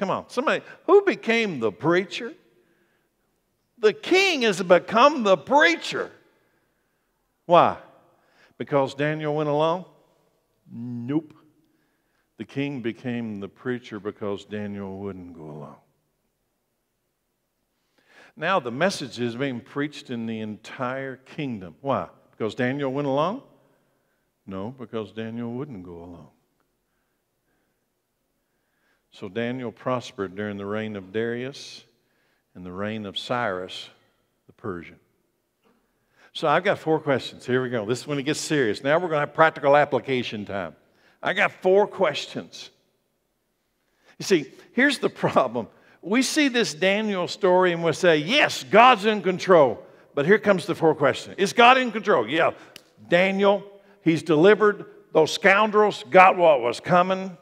Come on, somebody, who became the preacher? The king has become the preacher. Why? Because Daniel went along? Nope. The king became the preacher because Daniel wouldn't go along. Now the message is being preached in the entire kingdom. Why? Because Daniel went along? No, because Daniel wouldn't go along. So Daniel prospered during the reign of Darius and the reign of Cyrus the Persian. So I've got four questions. Here we go. This is when it gets serious. Now we're going to have practical application time. I got four questions. You see, here's the problem. We see this Daniel story and we say, yes, God's in control. But here comes the four questions. Is God in control? Yeah. Daniel, he's delivered. Those scoundrels got what was coming.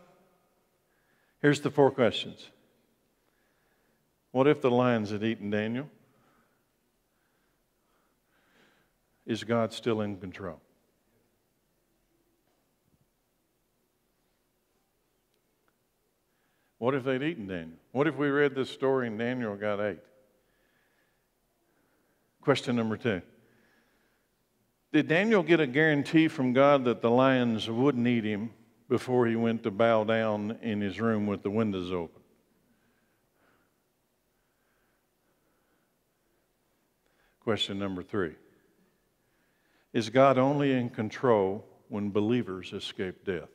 Here's the four questions. What if the lions had eaten Daniel? Is God still in control? What if they'd eaten Daniel? What if we read this story and Daniel got ate? Question number two Did Daniel get a guarantee from God that the lions wouldn't eat him before he went to bow down in his room with the windows open? Question number three Is God only in control when believers escape death?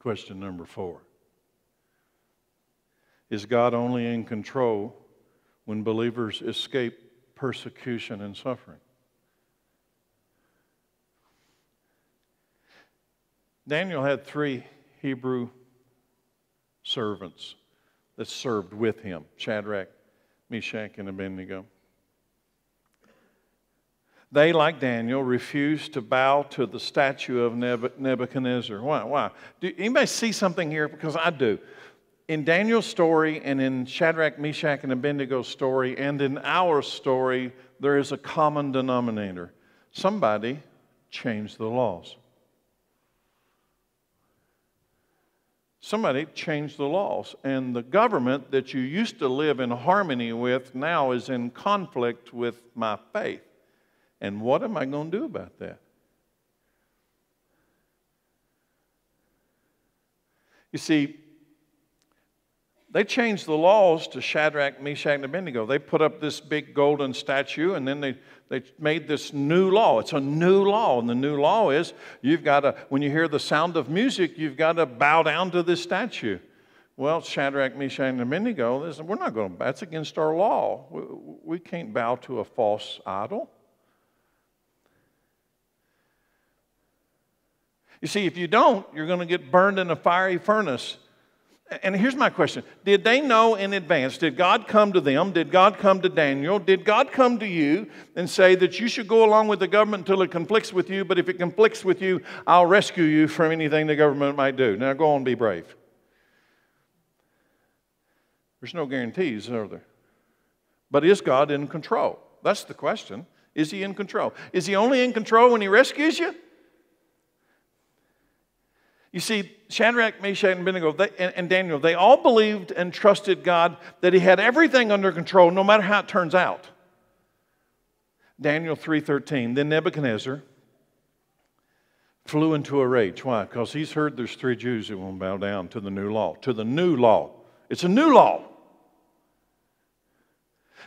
Question number four Is God only in control when believers escape persecution and suffering? Daniel had three Hebrew servants that served with him Shadrach, Meshach, and Abednego. They, like Daniel, refused to bow to the statue of Nebuchadnezzar. Why? Why? Do anybody see something here? Because I do. In Daniel's story and in Shadrach, Meshach, and Abednego's story and in our story, there is a common denominator. Somebody changed the laws. Somebody changed the laws, and the government that you used to live in harmony with now is in conflict with my faith. And what am I going to do about that? You see, they changed the laws to Shadrach, Meshach, and Abednego. They put up this big golden statue and then they, they made this new law. It's a new law. And the new law is you've got to, when you hear the sound of music, you've got to bow down to this statue. Well, Shadrach, Meshach, and Abednego, we're not going to, that's against our law. We, we can't bow to a false idol. You see, if you don't, you're going to get burned in a fiery furnace. And here's my question Did they know in advance? Did God come to them? Did God come to Daniel? Did God come to you and say that you should go along with the government until it conflicts with you, but if it conflicts with you, I'll rescue you from anything the government might do? Now go on, be brave. There's no guarantees, are there? But is God in control? That's the question. Is he in control? Is he only in control when he rescues you? You see, Shadrach, Meshach, and Abednego they, and, and Daniel, they all believed and trusted God that He had everything under control, no matter how it turns out. Daniel 3:13. Then Nebuchadnezzar flew into a rage. Why? Because he's heard there's three Jews that won't bow down to the new law. To the new law. It's a new law.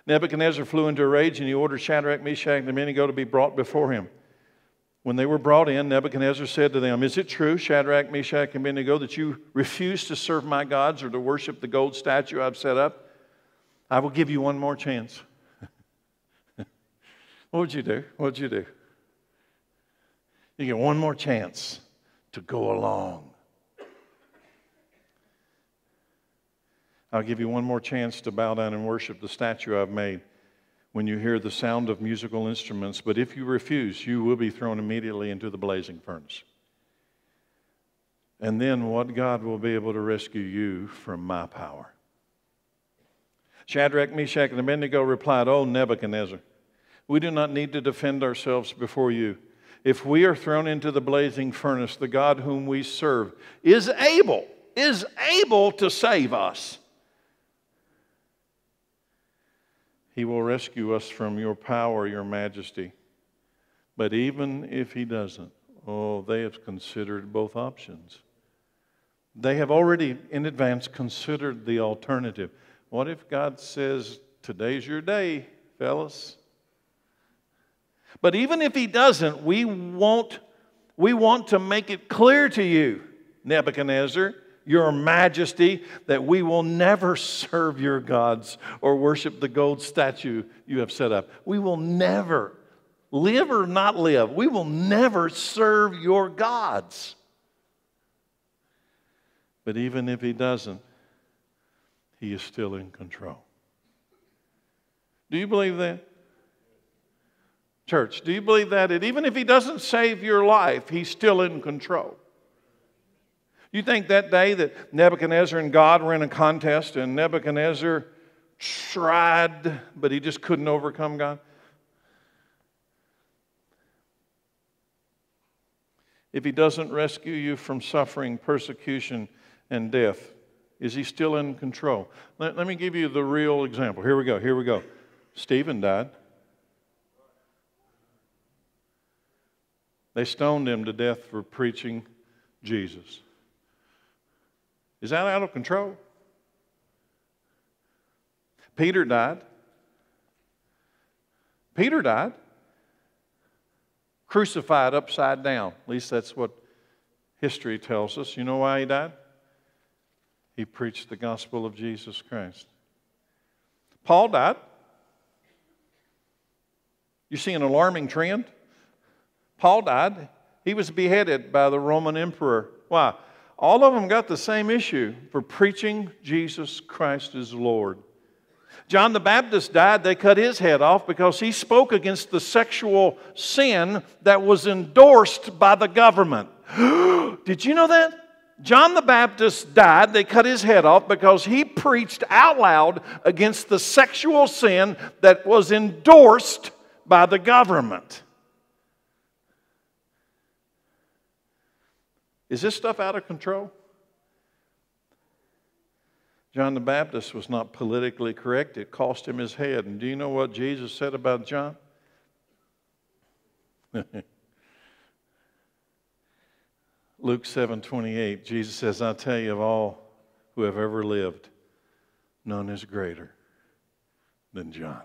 Nebuchadnezzar flew into a rage and he ordered Shadrach, Meshach, and Abednego to be brought before him. When they were brought in, Nebuchadnezzar said to them, Is it true, Shadrach, Meshach, and Abednego, that you refuse to serve my gods or to worship the gold statue I've set up? I will give you one more chance. what would you do? What would you do? You get one more chance to go along. I'll give you one more chance to bow down and worship the statue I've made when you hear the sound of musical instruments, but if you refuse, you will be thrown immediately into the blazing furnace. And then what God will be able to rescue you from my power. Shadrach, Meshach, and Abednego replied, Oh, Nebuchadnezzar, we do not need to defend ourselves before you. If we are thrown into the blazing furnace, the God whom we serve is able, is able to save us He will rescue us from your power, your majesty. But even if He doesn't, Oh, they have considered both options. They have already in advance considered the alternative. What if God says, Today's your day, fellas? But even if He doesn't, we won't. We want to make it clear to you, Nebuchadnezzar, your majesty, that we will never serve your gods or worship the gold statue you have set up. We will never, live or not live, we will never serve your gods. But even if he doesn't, he is still in control. Do you believe that? Church, do you believe that? that even if he doesn't save your life, he's still in control? You think that day that Nebuchadnezzar and God were in a contest and Nebuchadnezzar tried, but he just couldn't overcome God? If he doesn't rescue you from suffering, persecution, and death, is he still in control? Let, let me give you the real example. Here we go. Here we go. Stephen died. They stoned him to death for preaching Jesus. Is that out of control? Peter died. Peter died. Crucified upside down. At least that's what history tells us. You know why he died? He preached the gospel of Jesus Christ. Paul died. You see an alarming trend? Paul died. He was beheaded by the Roman emperor. Why? All of them got the same issue for preaching Jesus Christ as Lord. John the Baptist died, they cut his head off because he spoke against the sexual sin that was endorsed by the government. Did you know that? John the Baptist died, they cut his head off because he preached out loud against the sexual sin that was endorsed by the government. Is this stuff out of control? John the Baptist was not politically correct. It cost him his head. And do you know what Jesus said about John? Luke 7 28, Jesus says, I tell you, of all who have ever lived, none is greater than John.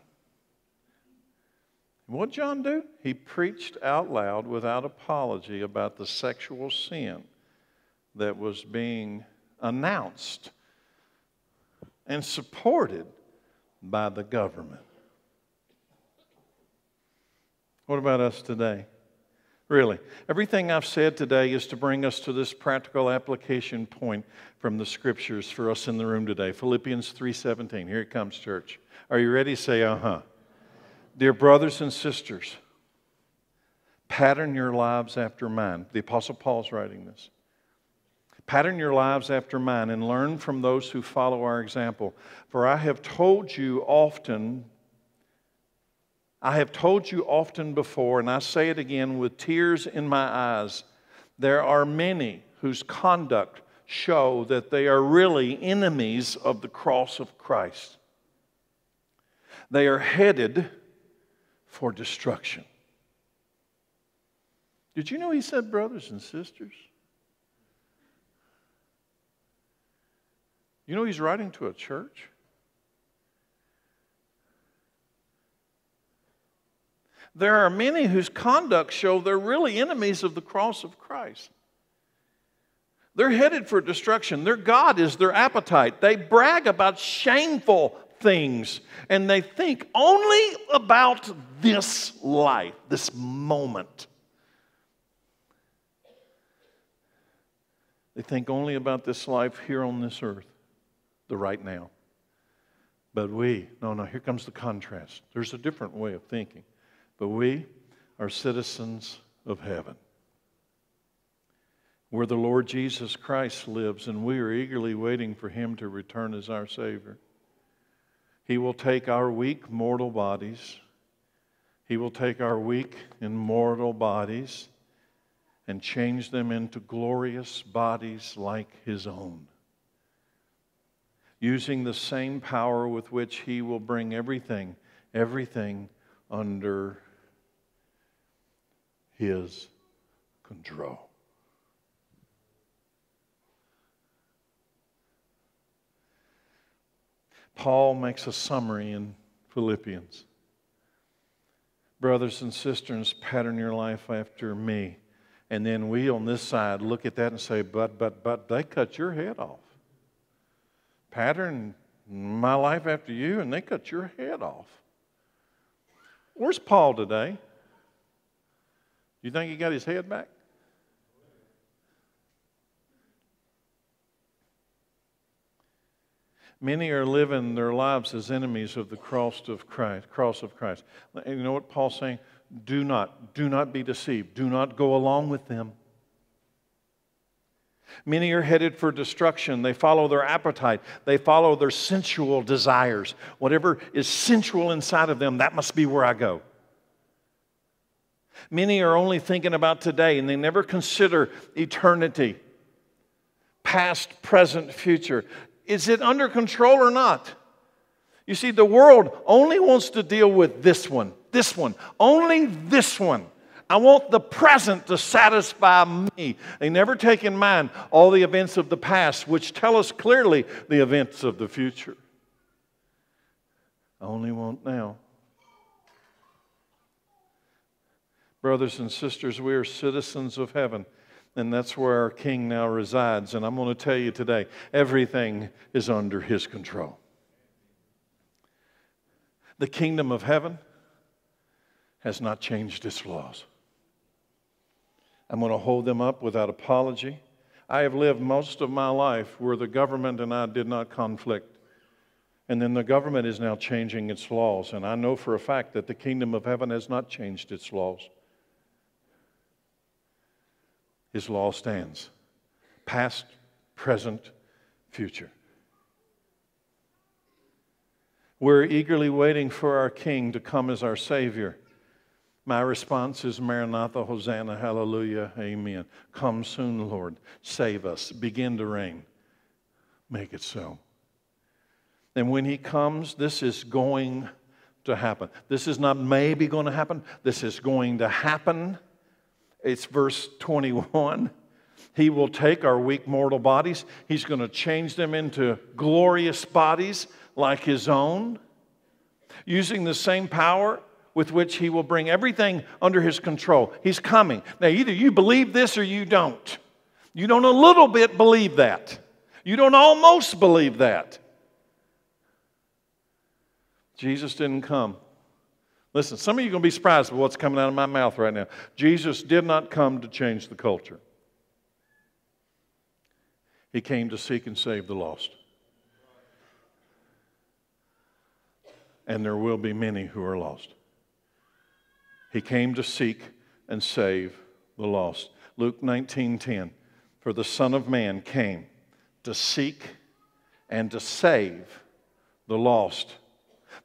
And what John do? He preached out loud without apology about the sexual sin that was being announced and supported by the government. What about us today? Really, everything I've said today is to bring us to this practical application point from the scriptures for us in the room today. Philippians 3:17. Here it comes, church. Are you ready? Say uh-huh. Dear brothers and sisters, pattern your lives after mine. The apostle Paul's writing this. Pattern your lives after mine and learn from those who follow our example. For I have told you often, I have told you often before, and I say it again with tears in my eyes there are many whose conduct show that they are really enemies of the cross of Christ. They are headed for destruction. Did you know he said brothers and sisters? You know, he's writing to a church. There are many whose conduct show they're really enemies of the cross of Christ. They're headed for destruction. Their God is their appetite. They brag about shameful things and they think only about this life, this moment. They think only about this life here on this earth the right now. But we, no, no, here comes the contrast. There's a different way of thinking. But we are citizens of heaven, where the Lord Jesus Christ lives, and we are eagerly waiting for him to return as our Savior. He will take our weak mortal bodies, He will take our weak and mortal bodies and change them into glorious bodies like His own using the same power with which He will bring everything, everything under His control. Paul makes a summary in Philippians. Brothers and sisters, pattern your life after me. And then we on this side look at that and say, but, but, but, they cut your head off. Pattern my life after you, and they cut your head off. Where's Paul today? You think he got his head back? Many are living their lives as enemies of the cross of Christ. Cross of Christ. And you know what Paul's saying? Do not, do not be deceived. Do not go along with them. Many are headed for destruction. They follow their appetite. They follow their sensual desires. Whatever is sensual inside of them, that must be where I go. Many are only thinking about today and they never consider eternity past, present, future. Is it under control or not? You see, the world only wants to deal with this one, this one, only this one. I want the present to satisfy me. They never take in mind all the events of the past, which tell us clearly the events of the future. I only want now. Brothers and sisters, we are citizens of heaven, and that's where our King now resides. And I'm going to tell you today everything is under his control. The kingdom of heaven has not changed its laws. I'm going to hold them up without apology. I have lived most of my life where the government and I did not conflict. And then the government is now changing its laws. And I know for a fact that the kingdom of heaven has not changed its laws. His law stands past, present, future. We're eagerly waiting for our King to come as our Savior. My response is Maranatha, Hosanna, Hallelujah, Amen. Come soon, Lord. Save us. Begin to reign. Make it so. And when He comes, this is going to happen. This is not maybe going to happen, this is going to happen. It's verse 21. He will take our weak mortal bodies, He's going to change them into glorious bodies like His own, using the same power with which He will bring everything under His control. He's coming. Now, either you believe this or you don't. You don't a little bit believe that, you don't almost believe that. Jesus didn't come Listen, some of you are going to be surprised by what's coming out of my mouth right now. Jesus did not come to change the culture, He came to seek and save the lost. And there will be many who are lost. He came to seek and save the lost. Luke 19:10 For the son of man came to seek and to save the lost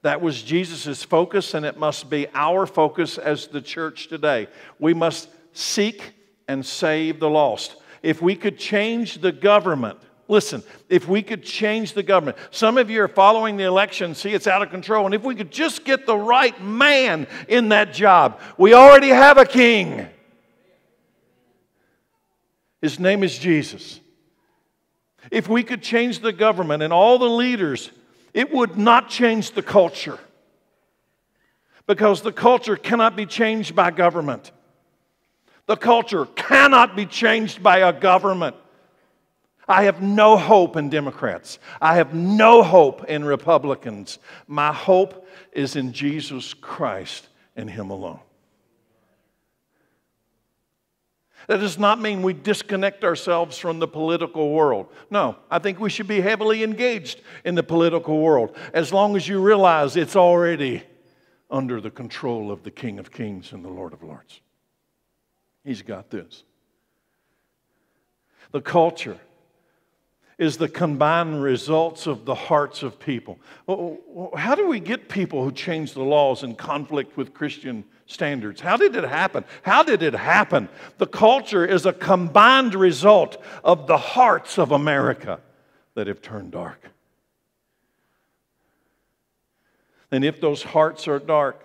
that was Jesus' focus, and it must be our focus as the church today. We must seek and save the lost. If we could change the government, listen, if we could change the government, some of you are following the election, see it's out of control, and if we could just get the right man in that job, we already have a king. His name is Jesus. If we could change the government and all the leaders it would not change the culture because the culture cannot be changed by government. The culture cannot be changed by a government. I have no hope in Democrats. I have no hope in Republicans. My hope is in Jesus Christ and Him alone. That does not mean we disconnect ourselves from the political world. No, I think we should be heavily engaged in the political world as long as you realize it's already under the control of the King of Kings and the Lord of Lords. He's got this. The culture is the combined results of the hearts of people. How do we get people who change the laws in conflict with Christian standards. How did it happen? How did it happen? The culture is a combined result of the hearts of America that have turned dark. And if those hearts are dark,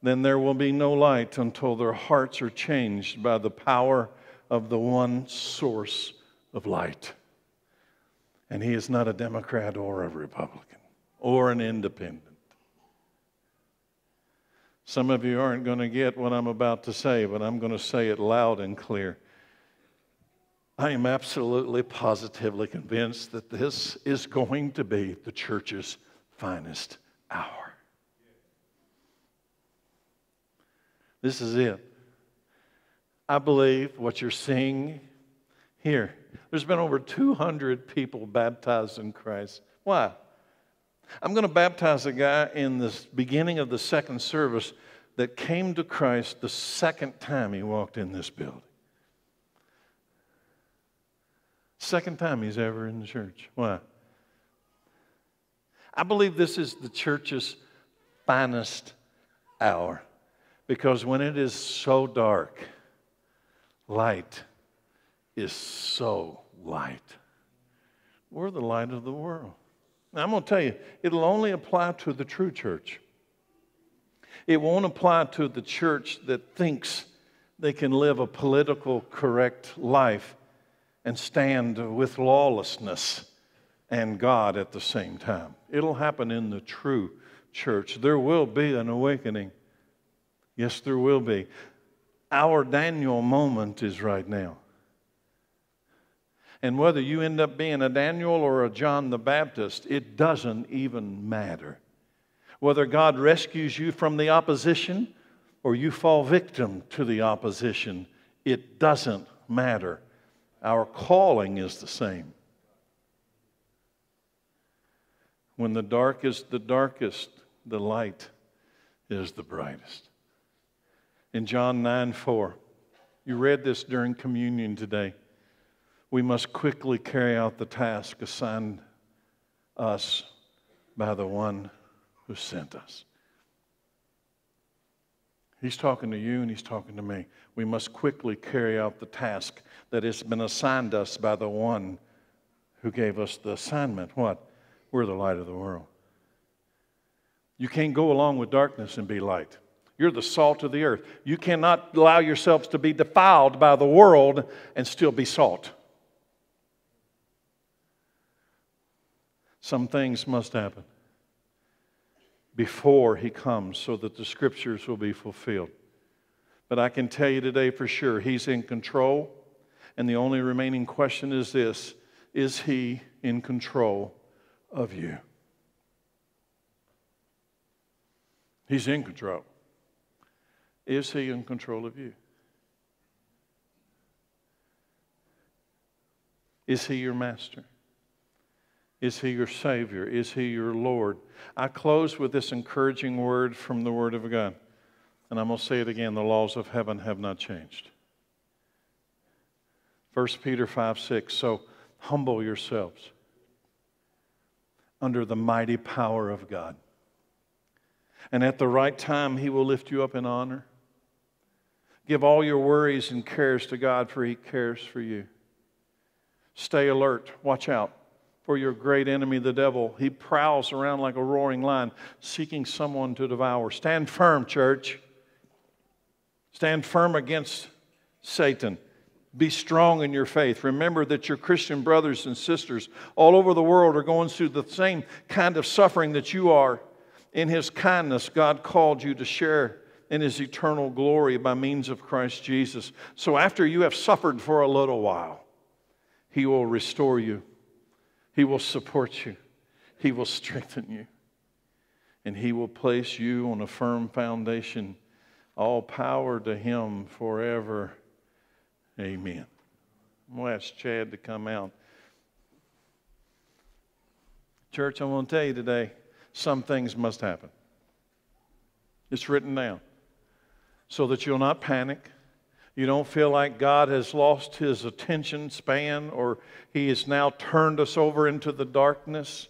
then there will be no light until their hearts are changed by the power of the one source of light. And he is not a Democrat or a Republican or an independent. Some of you aren't going to get what I'm about to say, but I'm going to say it loud and clear. I am absolutely positively convinced that this is going to be the church's finest hour. This is it. I believe what you're seeing here. There's been over 200 people baptized in Christ. Why? I'm going to baptize a guy in the beginning of the second service that came to Christ the second time he walked in this building. Second time he's ever in the church. Why? I believe this is the church's finest hour because when it is so dark, light is so light. We're the light of the world. Now, I'm going to tell you, it'll only apply to the true church. It won't apply to the church that thinks they can live a political correct life and stand with lawlessness and God at the same time. It'll happen in the true church. There will be an awakening. Yes, there will be. Our Daniel moment is right now. And whether you end up being a Daniel or a John the Baptist, it doesn't even matter. Whether God rescues you from the opposition or you fall victim to the opposition, it doesn't matter. Our calling is the same. When the dark is the darkest, the light is the brightest. In John 9 4, you read this during communion today we must quickly carry out the task assigned us by the one who sent us. He's talking to you and he's talking to me. We must quickly carry out the task that has been assigned us by the one who gave us the assignment. What? We're the light of the world. You can't go along with darkness and be light. You're the salt of the earth. You cannot allow yourselves to be defiled by the world and still be salt. Some things must happen before he comes so that the scriptures will be fulfilled. But I can tell you today for sure, he's in control. And the only remaining question is this Is he in control of you? He's in control. Is he in control of you? Is he your master? Is he your Savior? Is he your Lord? I close with this encouraging word from the Word of God. And I'm going to say it again the laws of heaven have not changed. 1 Peter 5 6. So humble yourselves under the mighty power of God. And at the right time, He will lift you up in honor. Give all your worries and cares to God, for He cares for you. Stay alert. Watch out for your great enemy, the devil. He prowls around like a roaring lion, seeking someone to devour. Stand firm, church. Stand firm against Satan. Be strong in your faith. Remember that your Christian brothers and sisters all over the world are going through the same kind of suffering that you are. In His kindness, God called you to share in His eternal glory by means of Christ Jesus. So after you have suffered for a little while, He will restore you he will support you, He will strengthen you, and He will place you on a firm foundation. All power to Him forever. Amen. I'm going to ask Chad to come out. Church, I want to tell you today some things must happen. It's written down so that you'll not panic, you don't feel like God has lost his attention span or he has now turned us over into the darkness.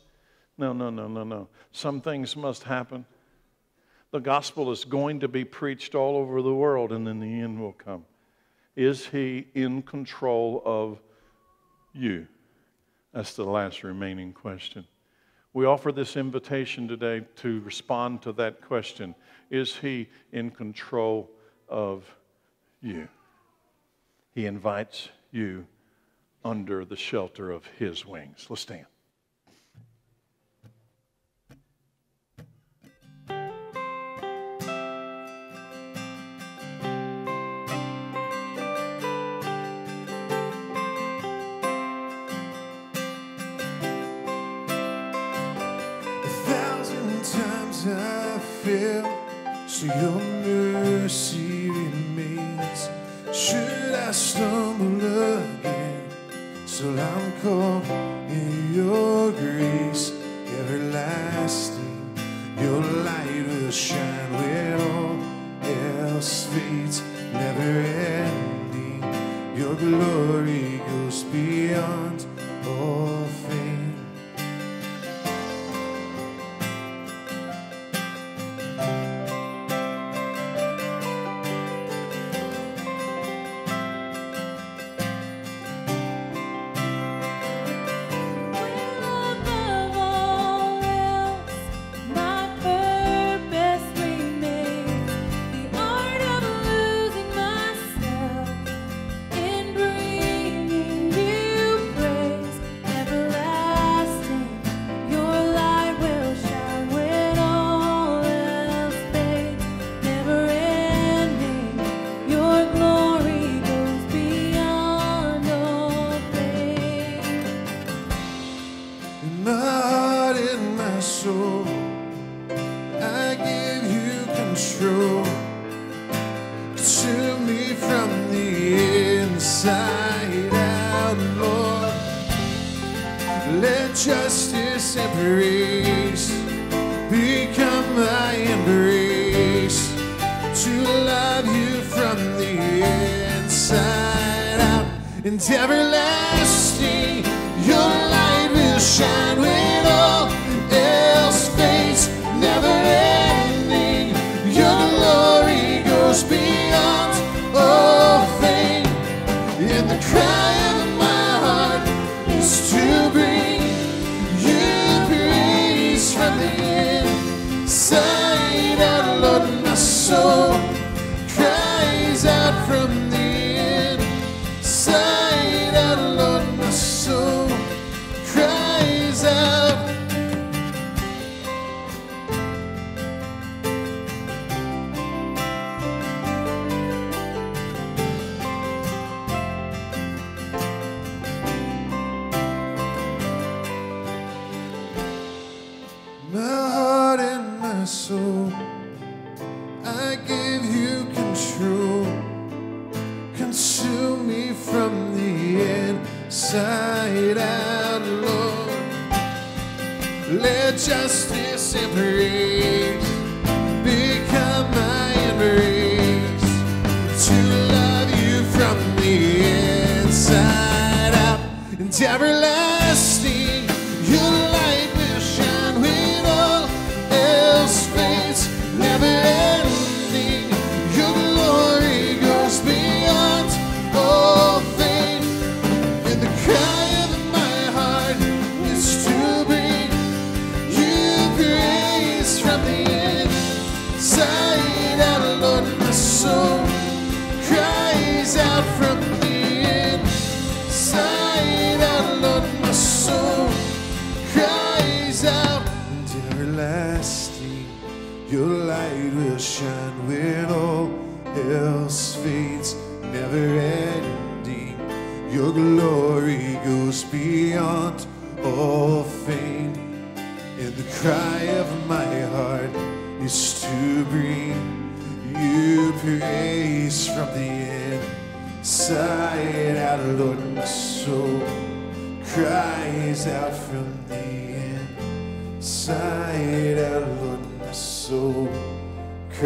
No, no, no, no, no. Some things must happen. The gospel is going to be preached all over the world and then the end will come. Is he in control of you? That's the last remaining question. We offer this invitation today to respond to that question Is he in control of you. He invites you under the shelter of His wings. Let's stand. A thousand times I fell, so your mercy. Should I stumble again? Still I'm caught in your grace everlasting. Your light will shine where all else fades, never ending. Your glory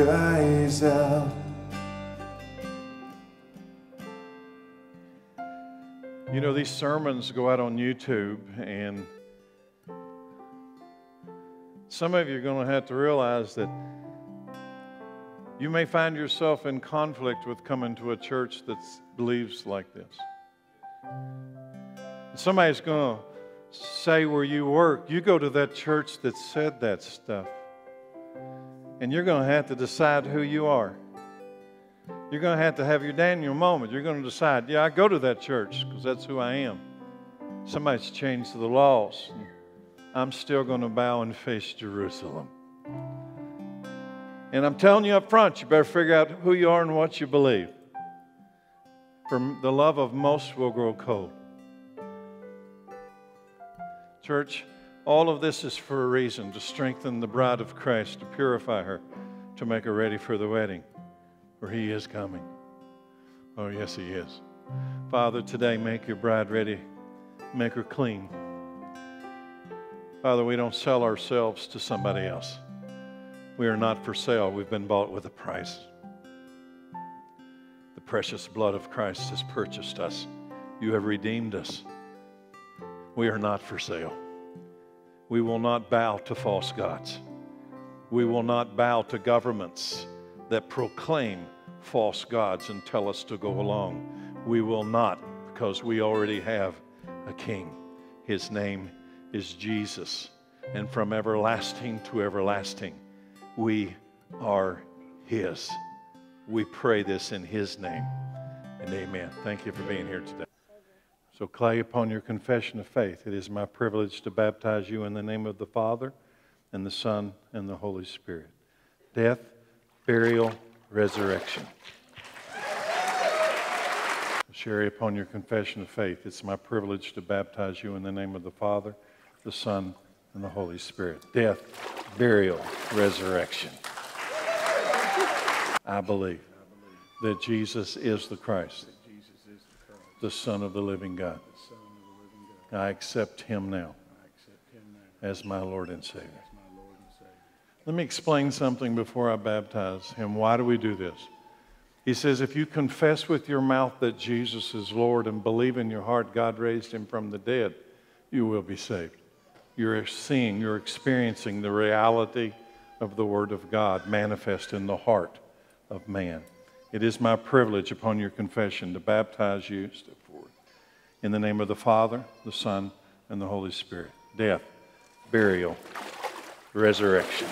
cries out. You know, these sermons go out on YouTube, and some of you are going to have to realize that you may find yourself in conflict with coming to a church that believes like this. Somebody's going to say where you work, you go to that church that said that stuff. And you're going to have to decide who you are. You're going to have to have your Daniel moment. You're going to decide, yeah, I go to that church because that's who I am. Somebody's changed the laws. I'm still going to bow and face Jerusalem. And I'm telling you up front, you better figure out who you are and what you believe. For the love of most will grow cold. Church, all of this is for a reason to strengthen the bride of Christ, to purify her, to make her ready for the wedding, for he is coming. Oh, yes, he is. Father, today make your bride ready, make her clean. Father, we don't sell ourselves to somebody else. We are not for sale. We've been bought with a price. The precious blood of Christ has purchased us. You have redeemed us. We are not for sale. We will not bow to false gods. We will not bow to governments that proclaim false gods and tell us to go along. We will not because we already have a king. His name is Jesus. And from everlasting to everlasting, we are His. We pray this in His name. And amen. Thank you for being here today. So, Clay, upon your confession of faith, it is my privilege to baptize you in the name of the Father, and the Son, and the Holy Spirit. Death, burial, resurrection. Sherry, upon your confession of faith, it's my privilege to baptize you in the name of the Father, the Son, and the Holy Spirit. Death, burial, resurrection. I believe that Jesus is the Christ, the Son of the living God. I accept him now as my Lord and Savior. Let me explain something before I baptize him. Why do we do this? He says, if you confess with your mouth that Jesus is Lord and believe in your heart God raised him from the dead, you will be saved. You're seeing, you're experiencing the reality of the Word of God manifest in the heart of man. It is my privilege upon your confession to baptize you. Step forward. In the name of the Father, the Son, and the Holy Spirit. Death, burial, resurrection.